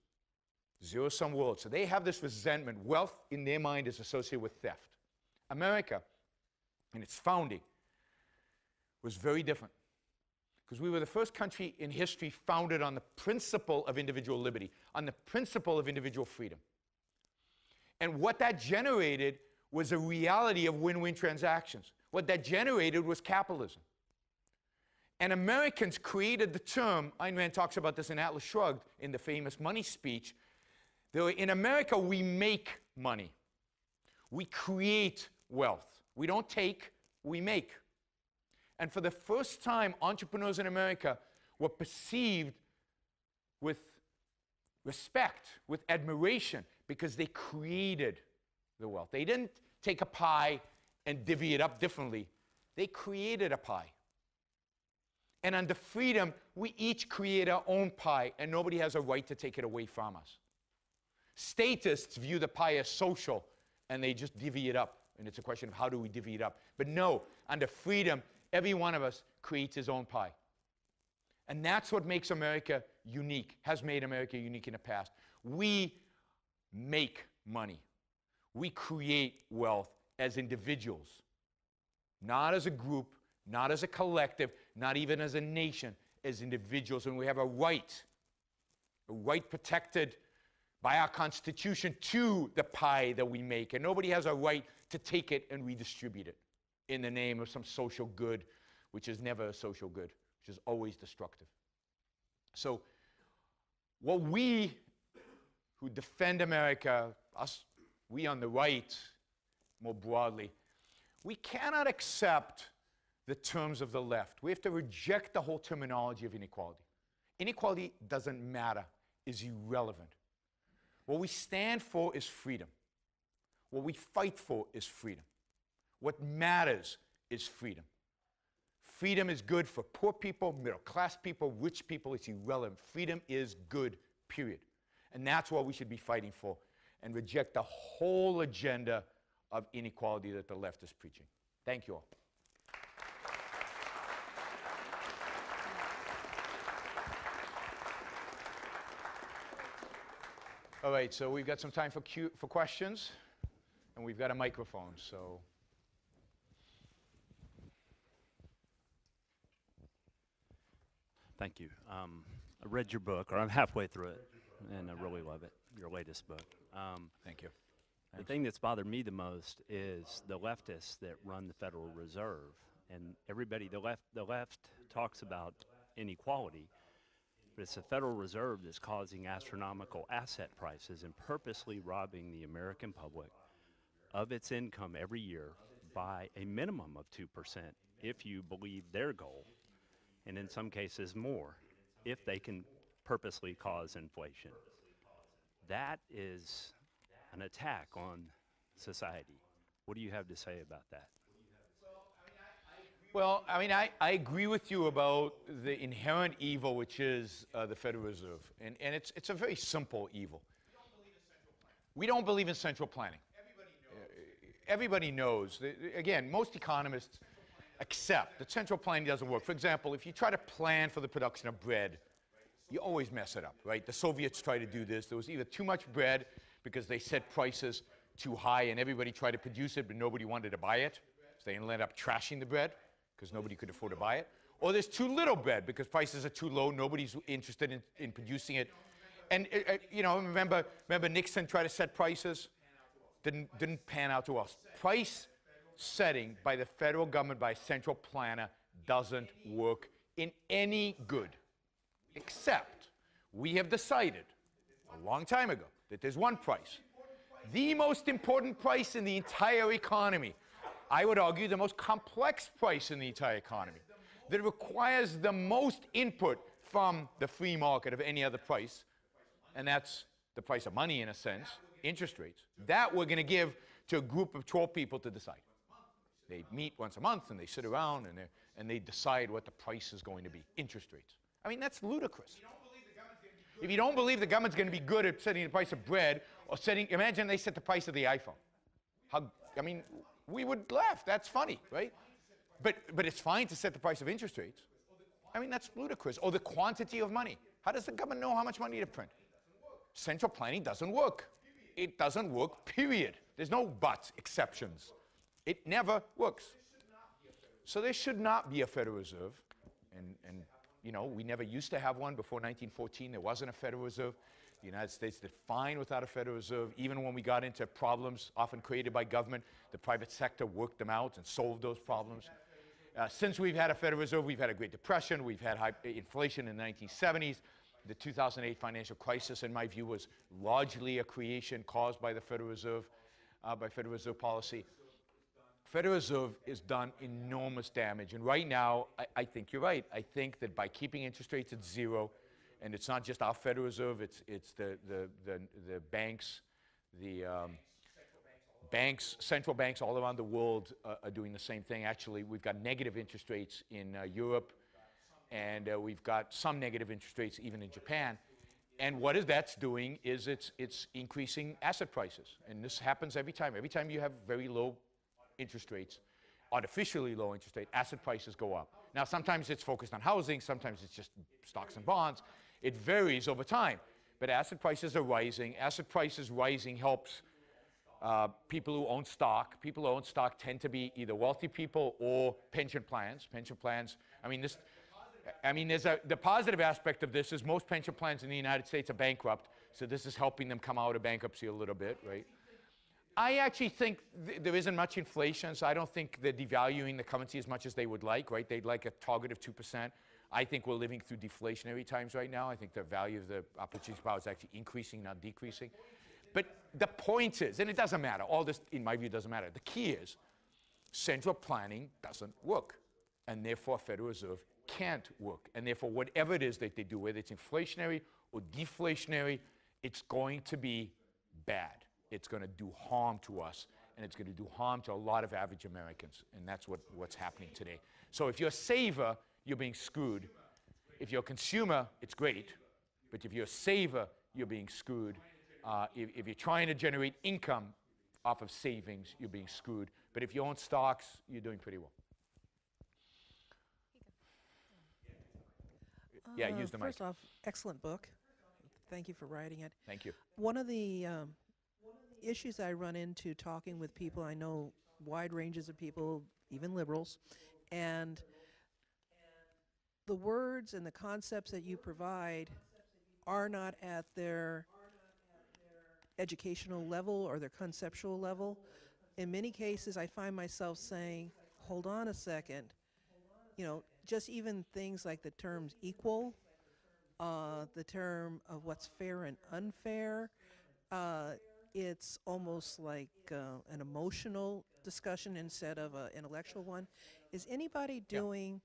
Zero sum world. So they have this resentment. Wealth in their mind is associated with theft. America, in its founding, was very different. Because we were the first country in history founded on the principle of individual liberty, on the principle of individual freedom. And what that generated was a reality of win win transactions. What that generated was capitalism. And Americans created the term, Ayn Rand talks about this in Atlas Shrugged in the famous money speech, in America, we make money. We create wealth. We don't take, we make. And for the first time, entrepreneurs in America were perceived with respect, with admiration, because they created the wealth. They didn't take a pie and divvy it up differently. They created a pie. And under freedom, we each create our own pie, and nobody has a right to take it away from us. Statists view the pie as social and they just divvy it up. And it's a question of how do we divvy it up. But no, under freedom, every one of us creates his own pie. And that's what makes America unique, has made America unique in the past. We make money, we create wealth as individuals, not as a group, not as a collective, not even as a nation, as individuals. And we have a right, a right protected by our Constitution to the pie that we make. And nobody has a right to take it and redistribute it in the name of some social good, which is never a social good, which is always destructive. So, what we who defend America, us, we on the right more broadly, we cannot accept the terms of the left. We have to reject the whole terminology of inequality. Inequality doesn't matter, is irrelevant. What we stand for is freedom. What we fight for is freedom. What matters is freedom. Freedom is good for poor people, middle class people, rich people. It's irrelevant. Freedom is good, period. And that's what we should be fighting for and reject the whole agenda of inequality that the left is preaching. Thank you all. All right, so we've got some time for, for questions, and we've got a microphone, so. Thank you. Um, I read your book, or I'm halfway through it, and I really love it, your latest book. Um, Thank you. the thing that's bothered me the most is the leftists that run the Federal Reserve, and everybody, the left, the left talks about inequality, but it's the Federal Reserve that's causing astronomical asset prices and purposely robbing the American public of its income every year by a minimum of 2% if you believe their goal, and in some cases more, if they can purposely cause inflation. That is an attack on society. What do you have to say about that? Well, I mean, I, I agree with you about the inherent evil, which is uh, the Federal Reserve. And, and it's, it's a very simple evil. We don't believe in central planning. Everybody knows. that- Again, most economists accept that central planning doesn't work. For example, if you try to plan for the production of bread, you always mess it up, right? The Soviets tried to do this. There was either too much bread because they set prices too high and everybody tried to produce it, but nobody wanted to buy it. So they ended up trashing the bread because nobody could afford to buy it. Or there's too little bread because prices are too low, nobody's interested in, in producing it. And, uh, uh, you know, remember, remember Nixon tried to set prices? Didn't, didn't pan out to us. Price setting by the federal government, by a central planner, doesn't work in any good except we have decided a long time ago that there's one price, the most important price in the entire economy. I would argue the most complex price in the entire economy that requires the most input from the free market of any other price, and that's the price of money in a sense, interest rates. That we're going to give to a group of 12 people to decide. They meet once a month and they sit around and, they- and they decide what the price is going to be, interest rates. I mean, that's ludicrous. If you don't believe the government's going to be good at setting the price of bread or setting, imagine they set the price of the iPhone. How, I mean, we would laugh. That's funny, right? But, but it's fine to set the price of interest rates. I mean, that's ludicrous. Or the quantity of money. How does the government know how much money to print? Central planning doesn't work. It doesn't work, period. There's no buts, exceptions. It never works. So there should not be a Federal Reserve. And, and, you know, we never used to have one before 1914. There wasn't a Federal Reserve. The United States did fine without a Federal Reserve. Even when we got into problems often created by government, the private sector worked them out and solved those problems. Uh, since we've had a Federal Reserve, we've had a Great Depression, we've had high inflation in the 1970s. The 2008 financial crisis, in my view, was largely a creation caused by the Federal Reserve, uh, by Federal Reserve policy. Federal Reserve has done enormous damage. And right now, I, I think you're right. I think that by keeping interest rates at zero, and it's not just our Federal Reserve, it's, it's the, the, the, the banks, the um, banks, central banks all around the world uh, are doing the same thing. Actually, we've got negative interest rates in uh, Europe, and uh, we've got some negative interest rates even in Japan. And what is that's doing is it's, it's increasing asset prices. And this happens every time. Every time you have very low interest rates, artificially low interest rate, asset prices go up. Now, sometimes it's focused on housing, sometimes it's just stocks and bonds. It varies over time. But asset prices are rising. Asset prices rising helps uh, people who own stock. People who own stock tend to be either wealthy people or pension plans. Pension plans, I mean, this, I mean, there's a, the positive aspect of this is most pension plans in the United States are bankrupt, so this is helping them come out of bankruptcy a little bit, right? I actually think th- there isn't much inflation, so I don't think they're devaluing the currency as much as they would like, right? They'd like a target of 2%. I think we're living through deflationary times right now. I think the value of the purchasing power is actually increasing, not decreasing. But the point is, and it doesn't matter, all this, in my view, doesn't matter. The key is central planning doesn't work, and therefore Federal Reserve can't work. And therefore, whatever it is that they do, whether it's inflationary or deflationary, it's going to be bad it's going to do harm to us, and it's going to do harm to a lot of average Americans, and that's what, what's happening today. So if you're a saver, you're being screwed. If you're a consumer, it's great, but if you're a saver, you're being screwed. Uh, if, if you're trying to generate income off of savings, you're being screwed. But if you own stocks, you're doing pretty well. Yeah, Uh, use the mic. First off, excellent book. Thank you for writing it. Thank you. One of the um, issues I run into talking with people, I know wide ranges of people, even liberals, and the words and the concepts that you provide are not at their educational level or their conceptual level. In many cases, I find myself saying, hold on a second. You know, just even things like the terms equal, uh, the term of what's fair and unfair. Uh, it's almost like uh, an emotional discussion instead of an intellectual one. Is anybody Yeah. doing,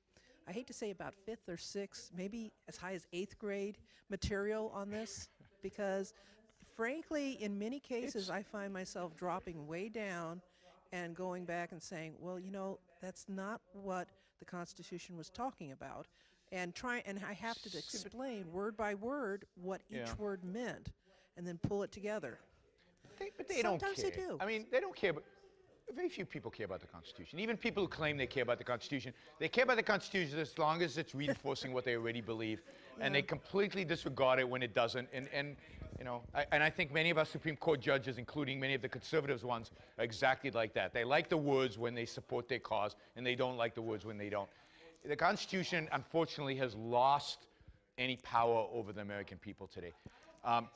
I hate to say about fifth or sixth, maybe as high as eighth grade material on this? because frankly, in many cases, I find myself dropping way down and going back and saying, well, you know, that's not what the Constitution was talking about. And try and I have to explain word by word what each Yeah. word meant and then pull it together. They, but they don't Sometimes care. they do. I mean, they don't care. But very few people care about the Constitution. Even people who claim they care about the Constitution, they care about the Constitution as long as it's reinforcing what they already believe, and they completely disregard it when it doesn't. And and you know, I, and I think many of our Supreme Court judges, including many of the conservatives ones, are exactly like that. They like the words when they support their cause, and they don't like the words when they don't. The Constitution, unfortunately, has lost any power over the American people today. Um,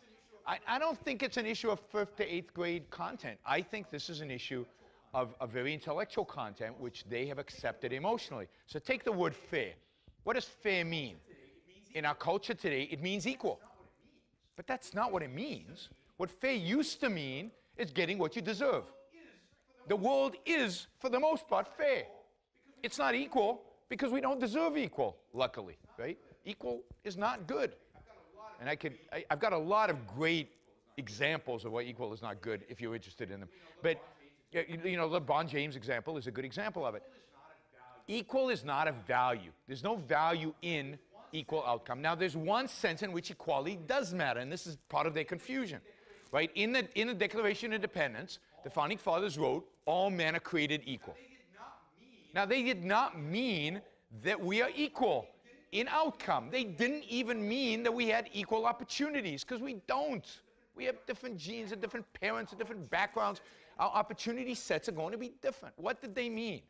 I, I don't think it's an issue of fifth to eighth grade content. I think this is an issue of, of very intellectual content, which they have accepted emotionally. So take the word fair. What does fair mean? In our culture today, it means equal. But that's not what it means. What fair used to mean is getting what you deserve. The world is, for the most part, fair. It's not equal because we don't deserve equal, luckily, right? Equal is not good. And I could, I, I've got a lot of great examples of why equal is not good if you're interested in them. But, you, know, the LeBron James example is a good example of it. Equal is not a value. There's no value in equal outcome. Now, there's one sense in which equality does matter, and this is part of their confusion. Right? In the, in the Declaration of Independence, the Founding Fathers wrote, all men are created equal. Now, they did not mean that we are equal in outcome. They didn't even mean that we had equal opportunities, because we don't. We have different genes and different parents and different backgrounds. Our opportunity sets are going to be different. What did they mean?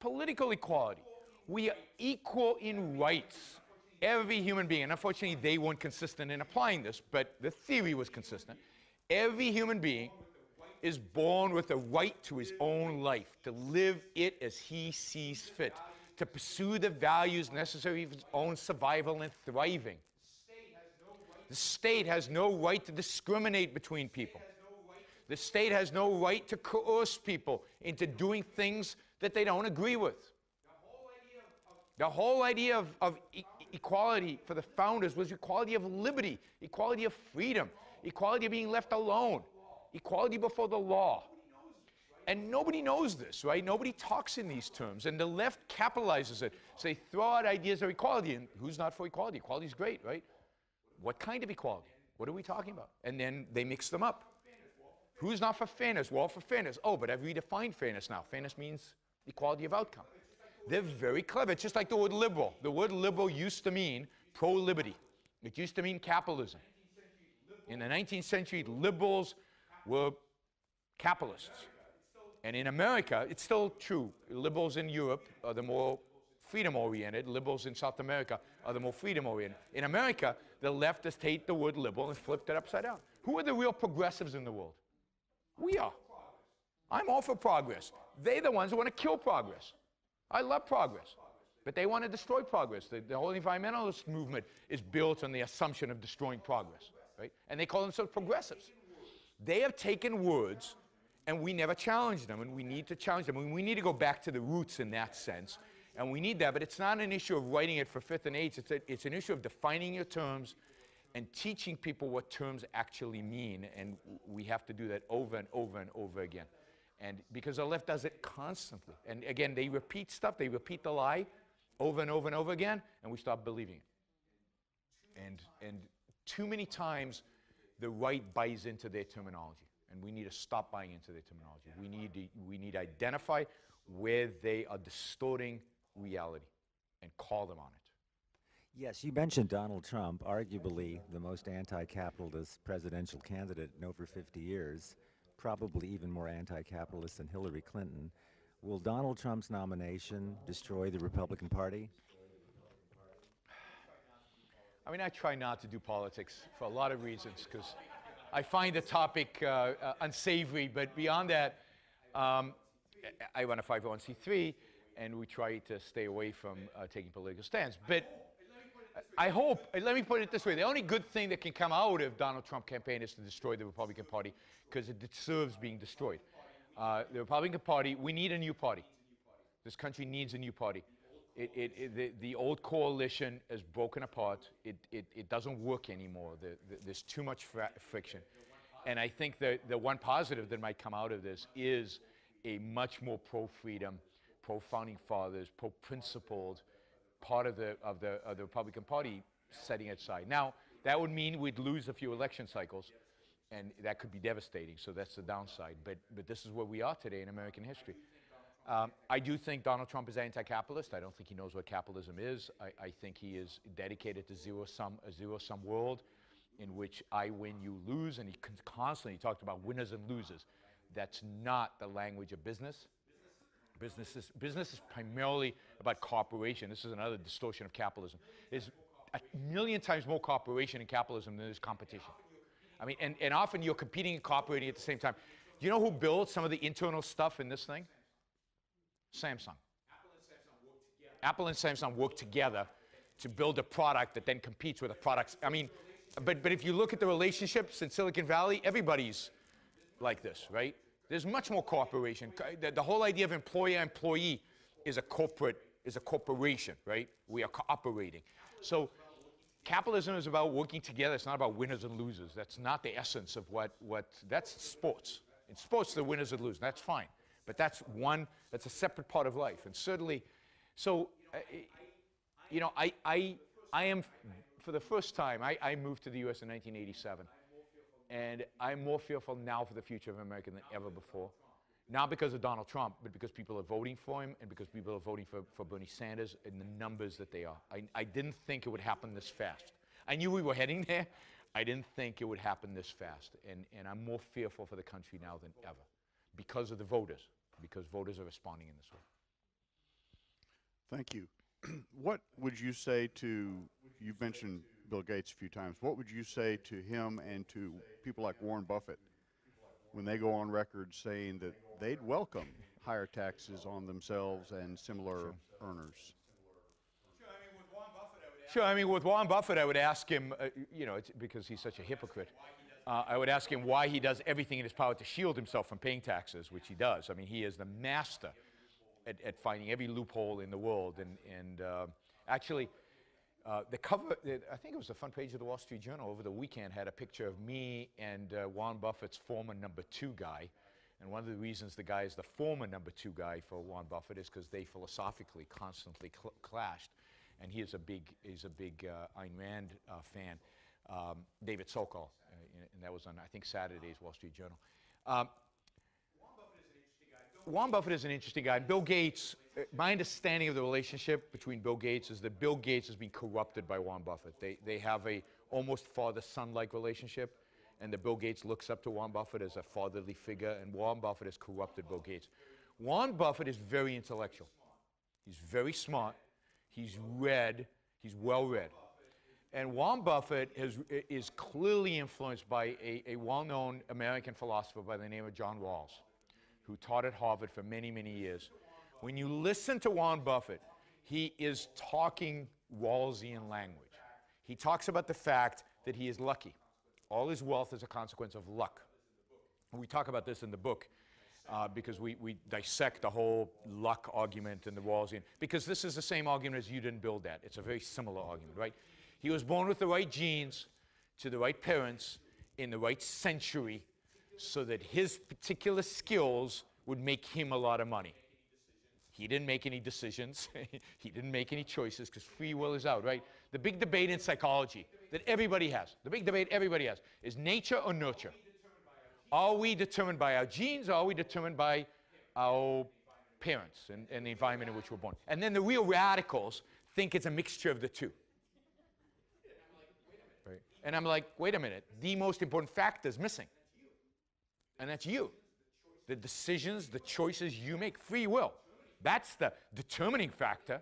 Political equality. We are equal in rights. Every human being, and unfortunately, they weren't consistent in applying this, but the theory was consistent. Every human being is born with a right to his own life, to live it as he sees fit, to pursue the values necessary for its own survival and thriving. The state has no right to discriminate between people. The state has no right to coerce people into doing things that they don't agree with. The whole idea of, of e- equality for the founders was equality of liberty, equality of freedom, equality of being left alone, equality before the law. And nobody knows this, right? Nobody talks in these terms. And the left capitalizes it. So they throw out ideas of equality. And who's not for equality? Equality is great, right? What kind of equality? What are we talking about? And then they mix them up. Who's not for fairness? We're all for fairness. Oh, but I've redefined fairness now. Fairness means equality of outcome. They're very clever. It's just like the word liberal. The word liberal used to mean pro liberty, it used to mean capitalism. In the 19th century, liberals were capitalists. And in America, it's still true. Liberals in Europe are the more freedom oriented, liberals in South America are the more freedom oriented. In America, the leftists hate the word liberal and flipped it upside down. Who are the real progressives in the world? We are. I'm all for progress. They're the ones who want to kill progress. I love progress. But they want to destroy progress. The, the whole environmentalist movement is built on the assumption of destroying progress, right? And they call themselves progressives. They have taken words and we never challenge them, and we need to challenge them. And we need to go back to the roots in that sense. And we need that, but it's not an issue of writing it for fifth and eighth. It's, a, it's an issue of defining your terms and teaching people what terms actually mean. And we have to do that over and over and over again. And because the left does it constantly. And again, they repeat stuff, they repeat the lie over and over and over again, and we stop believing it. And, and too many times, the right buys into their terminology. And we need to stop buying into their terminology. We need to, we need to identify where they are distorting reality and call them on it. Yes, you mentioned Donald Trump, arguably the most anti capitalist presidential candidate in over 50 years, probably even more anti capitalist than Hillary Clinton. Will Donald Trump's nomination destroy the Republican Party? I mean, I try not to do politics for a lot of reasons because I find the topic uh, uh, unsavory. But beyond that, um, I run a 501c3 and we try to stay away from uh, taking political stands. But I hope, let me put it this way the only good thing that can come out of Donald Trump campaign is to destroy the Republican Party because it deserves being destroyed. Uh, the Republican Party, we need a new party. This country needs a new party. It, it, it, the, the, old coalition is broken apart. It, it, doesn't work anymore. The, the, there's too much friction. And I think the, the one positive that might come out of this is a much more pro freedom, pro founding fathers, pro principled part of the, of, the, of the Republican Party setting it aside. Now, that would mean we'd lose a few election cycles, and that could be devastating. So that's the downside. But, but this is where we are today in American history. Um, I do think Donald Trump is anti-capitalist. I don't think he knows what capitalism is. I, I think he is dedicated to zero-sum, a zero-sum world in which I win, you lose, and he constantly talked about winners and losers. That's not the language of business. Business is, business is primarily about cooperation. This is another distortion of capitalism. There's a million times more cooperation in capitalism than there's competition. I mean, and, and often you're competing and cooperating at the same time. You know who builds some of the internal stuff in this thing? Samsung. Apple and Samsung work together to build a product that then competes with the products. I mean, but, but if you look at the relationships in Silicon Valley, everybody's like this, right? There's much more cooperation. The, the whole idea of employer-employee is a corporate, is a corporation, right? We are cooperating. So capitalism is about working together. It's not about winners and losers. That's not the essence of what, what that's sports. In sports, the winners and losers. That's fine. But that's one, that's a separate part of life. And certainly, so, uh, you know, I, I, I am, for the first time, I, I moved to the US in 1987. And I'm more fearful now for the future of America than ever before. Not because of Donald Trump, but because people are voting for him and because people are voting for, for Bernie Sanders in the numbers that they are. I, I didn't think it would happen this fast. I knew we were heading there. I didn't think it would happen this fast. And, and I'm more fearful for the country now than ever because of the voters, because voters are responding in this way. Thank you. what would you say to, you've mentioned Bill Gates a few times, what would you say to him and to people like Warren Buffett when they go on record saying that they'd welcome higher taxes on themselves and similar sure. earners? Sure, I mean, with Warren Buffett, I would ask him, uh, you know, because he's such a hypocrite. Uh, I would ask him why he does everything in his power to shield himself from paying taxes, which he does. I mean, he is the master at, at finding every loophole in the world. And, and uh, actually, uh, the cover, I think it was the front page of the Wall Street Journal over the weekend, had a picture of me and uh, Warren Buffett's former number two guy. And one of the reasons the guy is the former number two guy for Warren Buffett is because they philosophically constantly cl clashed. And he is a big, he's a big uh, Ayn Rand uh, fan. Um, David Sokol, and that was on, I think, Saturday's Wall Street Journal. Um, Warren Buffett is an interesting guy. Bill Gates, uh, my understanding of the relationship between Bill Gates is that Bill Gates has been corrupted by Warren Buffett. They, they have a almost father-son-like relationship, and that Bill Gates looks up to Warren Buffett as a fatherly figure, and Warren Buffett has corrupted Bill Gates. Warren Buffett is very intellectual. He's very smart. He's read. He's well read. And Warren Buffett is clearly influenced by a, a well-known American philosopher by the name of John Rawls, who taught at Harvard for many, many years. When you listen to Warren Buffett, he is talking Rawlsian language. He talks about the fact that he is lucky. All his wealth is a consequence of luck. We talk about this in the book uh, because we, we dissect the whole luck argument in the Rawlsian, because this is the same argument as you didn't build that. It's a very similar argument, right? He was born with the right genes to the right parents in the right century so that his particular skills would make him a lot of money. He didn't make any decisions. he didn't make any choices because free will is out, right? The big debate in psychology that everybody has, the big debate everybody has, is nature or nurture. Are we determined by our genes or are we determined by our parents and, and the environment in which we're born? And then the real radicals think it's a mixture of the two. And I'm like, wait a minute, the most important factor is missing. And that's you. The decisions, the choices you make, free will. That's the determining factor,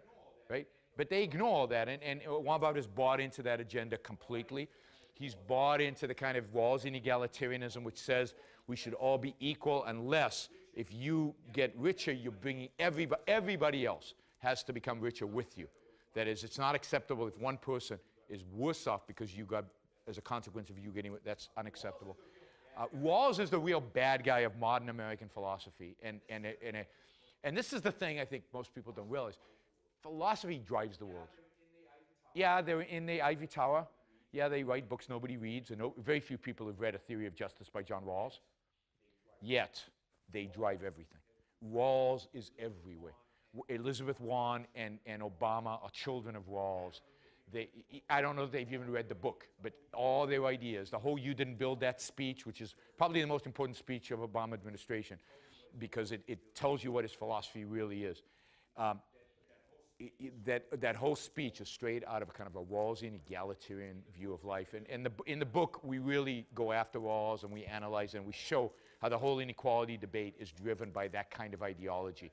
right? But they ignore all that. And, and Buffett has bought into that agenda completely. He's bought into the kind of Rawlsian egalitarianism which says we should all be equal unless if you get richer, you're bringing everybody, everybody else has to become richer with you. That is, it's not acceptable if one person is worse off because you got, as a consequence of you getting, that's unacceptable. Uh, Rawls is the real bad guy of modern American philosophy. And, and, and, and this is the thing I think most people don't realize. Philosophy drives the world. Yeah, they're in the Ivory Tower. Yeah, they write books nobody reads, and no, very few people have read A Theory of Justice by John Rawls. Yet, they drive everything. Rawls is everywhere. Elizabeth Warren and, and Obama are children of Rawls. They, I don't know if they've even read the book, but all their ideas, the whole you didn't build that speech, which is probably the most important speech of Obama administration, because it, it tells you what his philosophy really is. Um, that, that whole speech is straight out of a kind of a Rawlsian egalitarian view of life. And, and the, in the book, we really go after Rawls and we analyze and we show how the whole inequality debate is driven by that kind of ideology.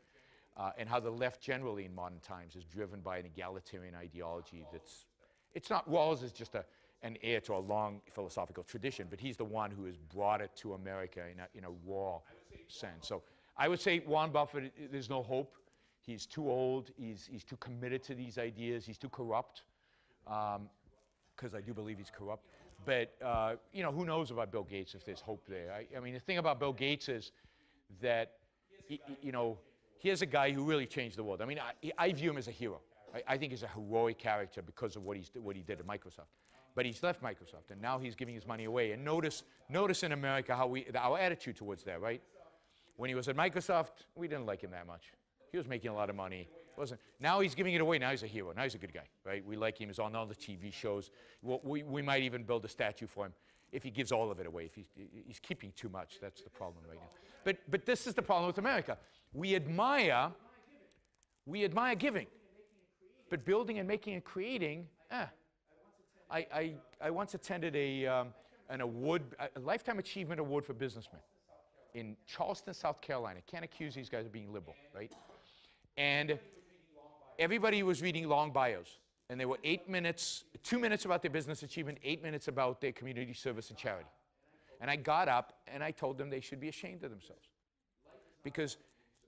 Uh, and how the left generally in modern times is driven by an egalitarian ideology that's, it's not, Rawls is just a, an heir to a long philosophical tradition, but he's the one who has brought it to America in a, in a raw sense. So I would say Warren Buffett, there's no hope. He's too old. He's, he's too committed to these ideas. He's too corrupt, because um, I do believe he's corrupt. But, uh, you know, who knows about Bill Gates if there's hope there. I, I mean, the thing about Bill Gates is that, he, you know, here's a guy who really changed the world. I mean, I, I view him as a hero. I, I, think he's a heroic character because of what, he's, what he did at Microsoft. But he's left Microsoft, and now he's giving his money away. And notice, notice in America how we, our attitude towards that, right? When he was at Microsoft, we didn't like him that much. He was making a lot of money. Wasn't. Now he's giving it away. Now he's a hero. Now he's a good guy, right? We like him. He's on all the TV shows. we we, we might even build a statue for him if he gives all of it away. If he's, he's keeping too much, that's the problem right now. But, but this is the problem with America. We admire, we admire giving, but building and making and creating, eh. I, I, I once attended a, um, an award, a Lifetime Achievement Award for businessmen in Charleston, South Carolina. Can't accuse these guys of being liberal, right? And everybody was reading long bios. And they were eight minutes, two minutes about their business achievement, eight minutes about their community service and charity. And I got up and I told them they should be ashamed of themselves. Because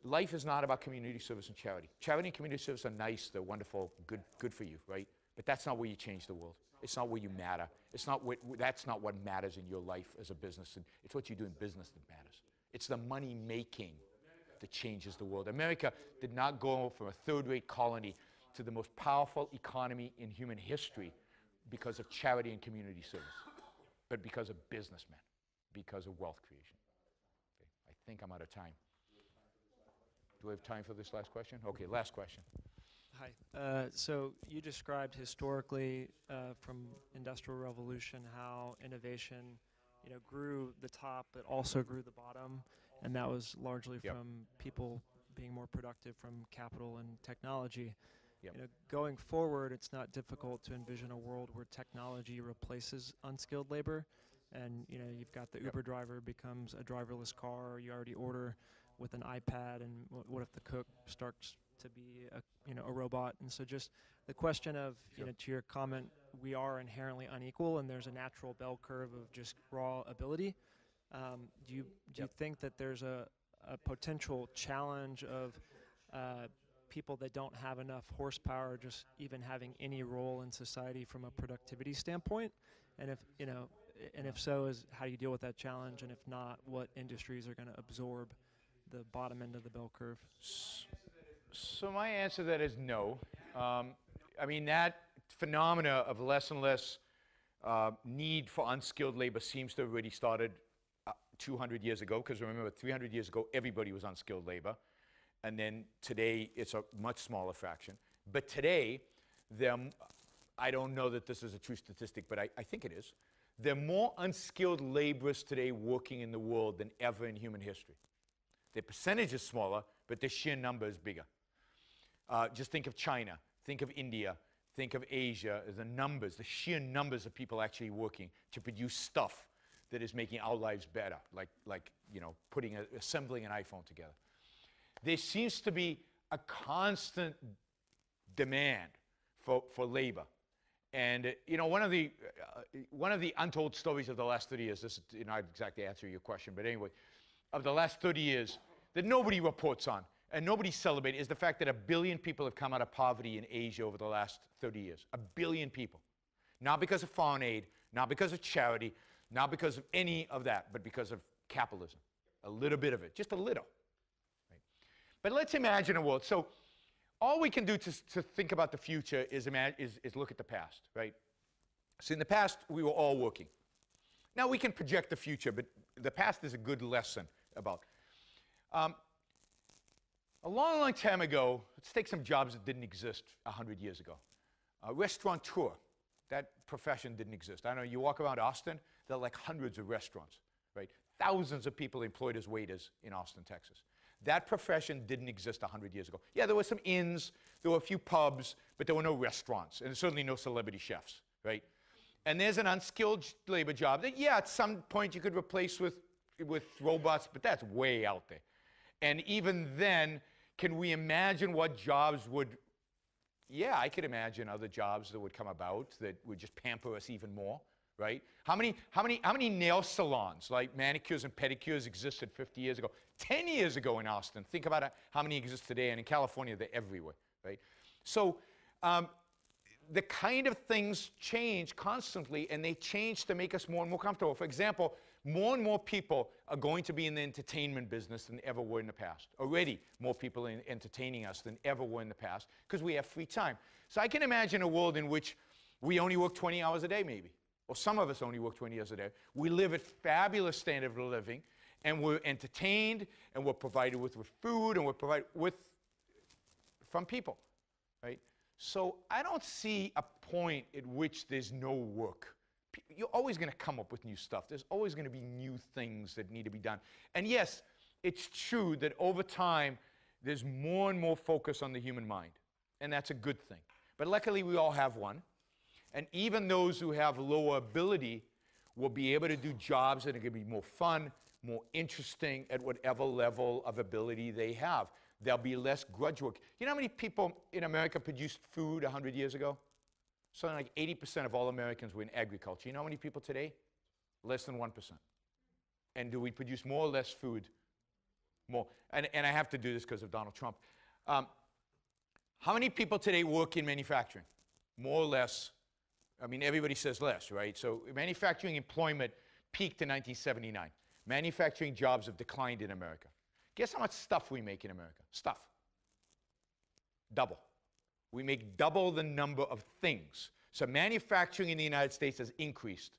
life is not about community service and charity. Charity and community service are nice, they're wonderful, good, good for you, right? But that's not where you change the world. It's not where you matter. It's not what, that's not what matters in your life as a business. And it's what you do in business that matters. It's the money making that changes the world. America did not go from a third rate colony to the most powerful economy in human history because of charity and community service, but because of businessmen, because of wealth creation. Okay, I think I'm out of time. Do we have time for this last question? Okay, last question. Hi. Uh, so you described historically uh, from Industrial Revolution how innovation, you know, grew the top but also grew the bottom. and that was largely Yep. from people being more productive from capital and technology. Yep. You know, going forward, it's not difficult to envision a world where technology replaces unskilled labor, and you know you've got the Yep. Uber driver becomes a driverless car. You already order with an iPad, and what if the cook starts to be a you know a robot? And so just the question of Sure. you know to your comment, we are inherently unequal, and there's a natural bell curve of just raw ability. Um, do you do you think that there's a, a potential challenge of uh, people that don't have enough horsepower, just even having any role in society from a productivity standpoint? And if you know, and if so, is how do you deal with that challenge? And if not, what industries are going to absorb the bottom end of the bell curve? So my answer to that is no. Um, I mean, that phenomena of less and less uh, need for unskilled labor seems to have already started uh, 200 years ago, because remember, 300 years ago, everybody was unskilled labor. And then today, it's a much smaller fraction. But today, there, I don't know that this is a true statistic, but I, I think it is. There are more unskilled laborers today working in the world than ever in human history. The percentage is smaller, but the sheer number is bigger. Uh, just think of China, think of India, think of Asia, the numbers, the sheer numbers of people actually working to produce stuff that is making our lives better, like, like you know, putting a, assembling an iPhone together. There seems to be a constant demand for, for labor. And uh, you know, one of the uh, one of the untold stories of the last 30 years. This is not exactly answer your question, but anyway, of the last 30 years that nobody reports on and nobody celebrates is the fact that a billion people have come out of poverty in Asia over the last 30 years. A billion people, not because of foreign aid, not because of charity, not because of any of that, but because of capitalism. A little bit of it, just a little. Right? But let's imagine a world. So all we can do to, to think about the future is, is, is look at the past, right? So in the past, we were all working. Now we can project the future, but the past is a good lesson about. Um, a long, long time ago, let's take some jobs that didn't exist 100 years ago. A restaurateur, that profession didn't exist. I know you walk around Austin, there are like hundreds of restaurants, right? Thousands of people employed as waiters in Austin, Texas. That profession didn't exist 100 years ago. Yeah, there were some inns, there were a few pubs, but there were no restaurants, and certainly no celebrity chefs, right? And there's an unskilled labor job that, yeah, at some point you could replace with, with robots, but that's way out there. And even then, can we imagine what jobs would, yeah, I could imagine other jobs that would come about that would just pamper us even more, right? How many, how many, how many nail salons, like manicures and pedicures, existed 50 years ago? 10 years ago in Austin. Think about how many exist today, and in California, they're everywhere, right? So, um, the kind of things change constantly and they change to make us more and more comfortable. For example, more and more people are going to be in the entertainment business than ever were in the past. Already, more people are entertaining us than ever were in the past because we have free time. So I can imagine a world in which we only work 20 hours a day, maybe. Or some of us only work 20 hours a day. We live at fabulous standard of living and we're entertained and we're provided with, with food and we're provided with from people, right? So I don't see a point at which there's no work. You're always going to come up with new stuff. There's always going to be new things that need to be done. And yes, it's true that over time, there's more and more focus on the human mind. And that's a good thing. But luckily, we all have one. And even those who have lower ability will be able to do jobs that are going to be more fun, more interesting at whatever level of ability they have. There'll be less grudge work. You know how many people in America produced food 100 years ago? Something like 80% of all Americans were in agriculture. You know how many people today? Less than 1%. And do we produce more or less food? More. And, and I have to do this because of Donald Trump. Um, how many people today work in manufacturing? More or less. I mean, everybody says less, right? So manufacturing employment peaked in 1979. Manufacturing jobs have declined in America. Guess how much stuff we make in America? Stuff. Double. We make double the number of things. So manufacturing in the United States has increased,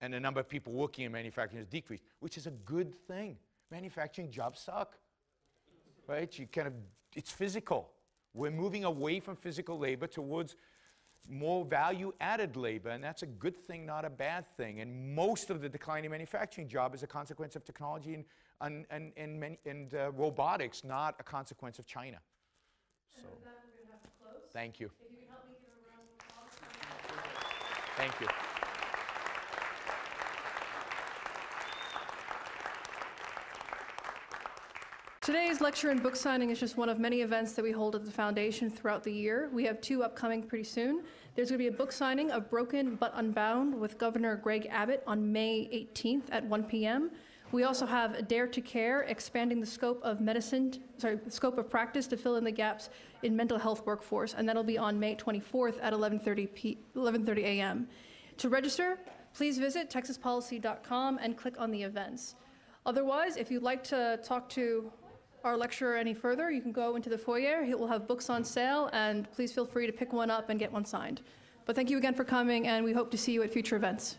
and the number of people working in manufacturing has decreased, which is a good thing. Manufacturing jobs suck, right? You kind of, it's physical. We're moving away from physical labor towards more value-added labor, and that's a good thing, not a bad thing. And most of the decline in manufacturing job is a consequence of technology and, and, and, and, and uh, robotics, not a consequence of China. So, thank you. Thank you. Today's lecture and book signing is just one of many events that we hold at the foundation throughout the year. We have two upcoming pretty soon. There's going to be a book signing of Broken But Unbound with Governor Greg Abbott on May 18th at 1 p.m. We also have Dare to Care, expanding the scope of medicine, sorry, scope of practice to fill in the gaps in mental health workforce, and that'll be on May 24th at 11:30 p. 11:30 a.m. To register, please visit texaspolicy.com and click on the events. Otherwise, if you'd like to talk to our lecturer any further, you can go into the foyer. He will have books on sale, and please feel free to pick one up and get one signed. But thank you again for coming, and we hope to see you at future events.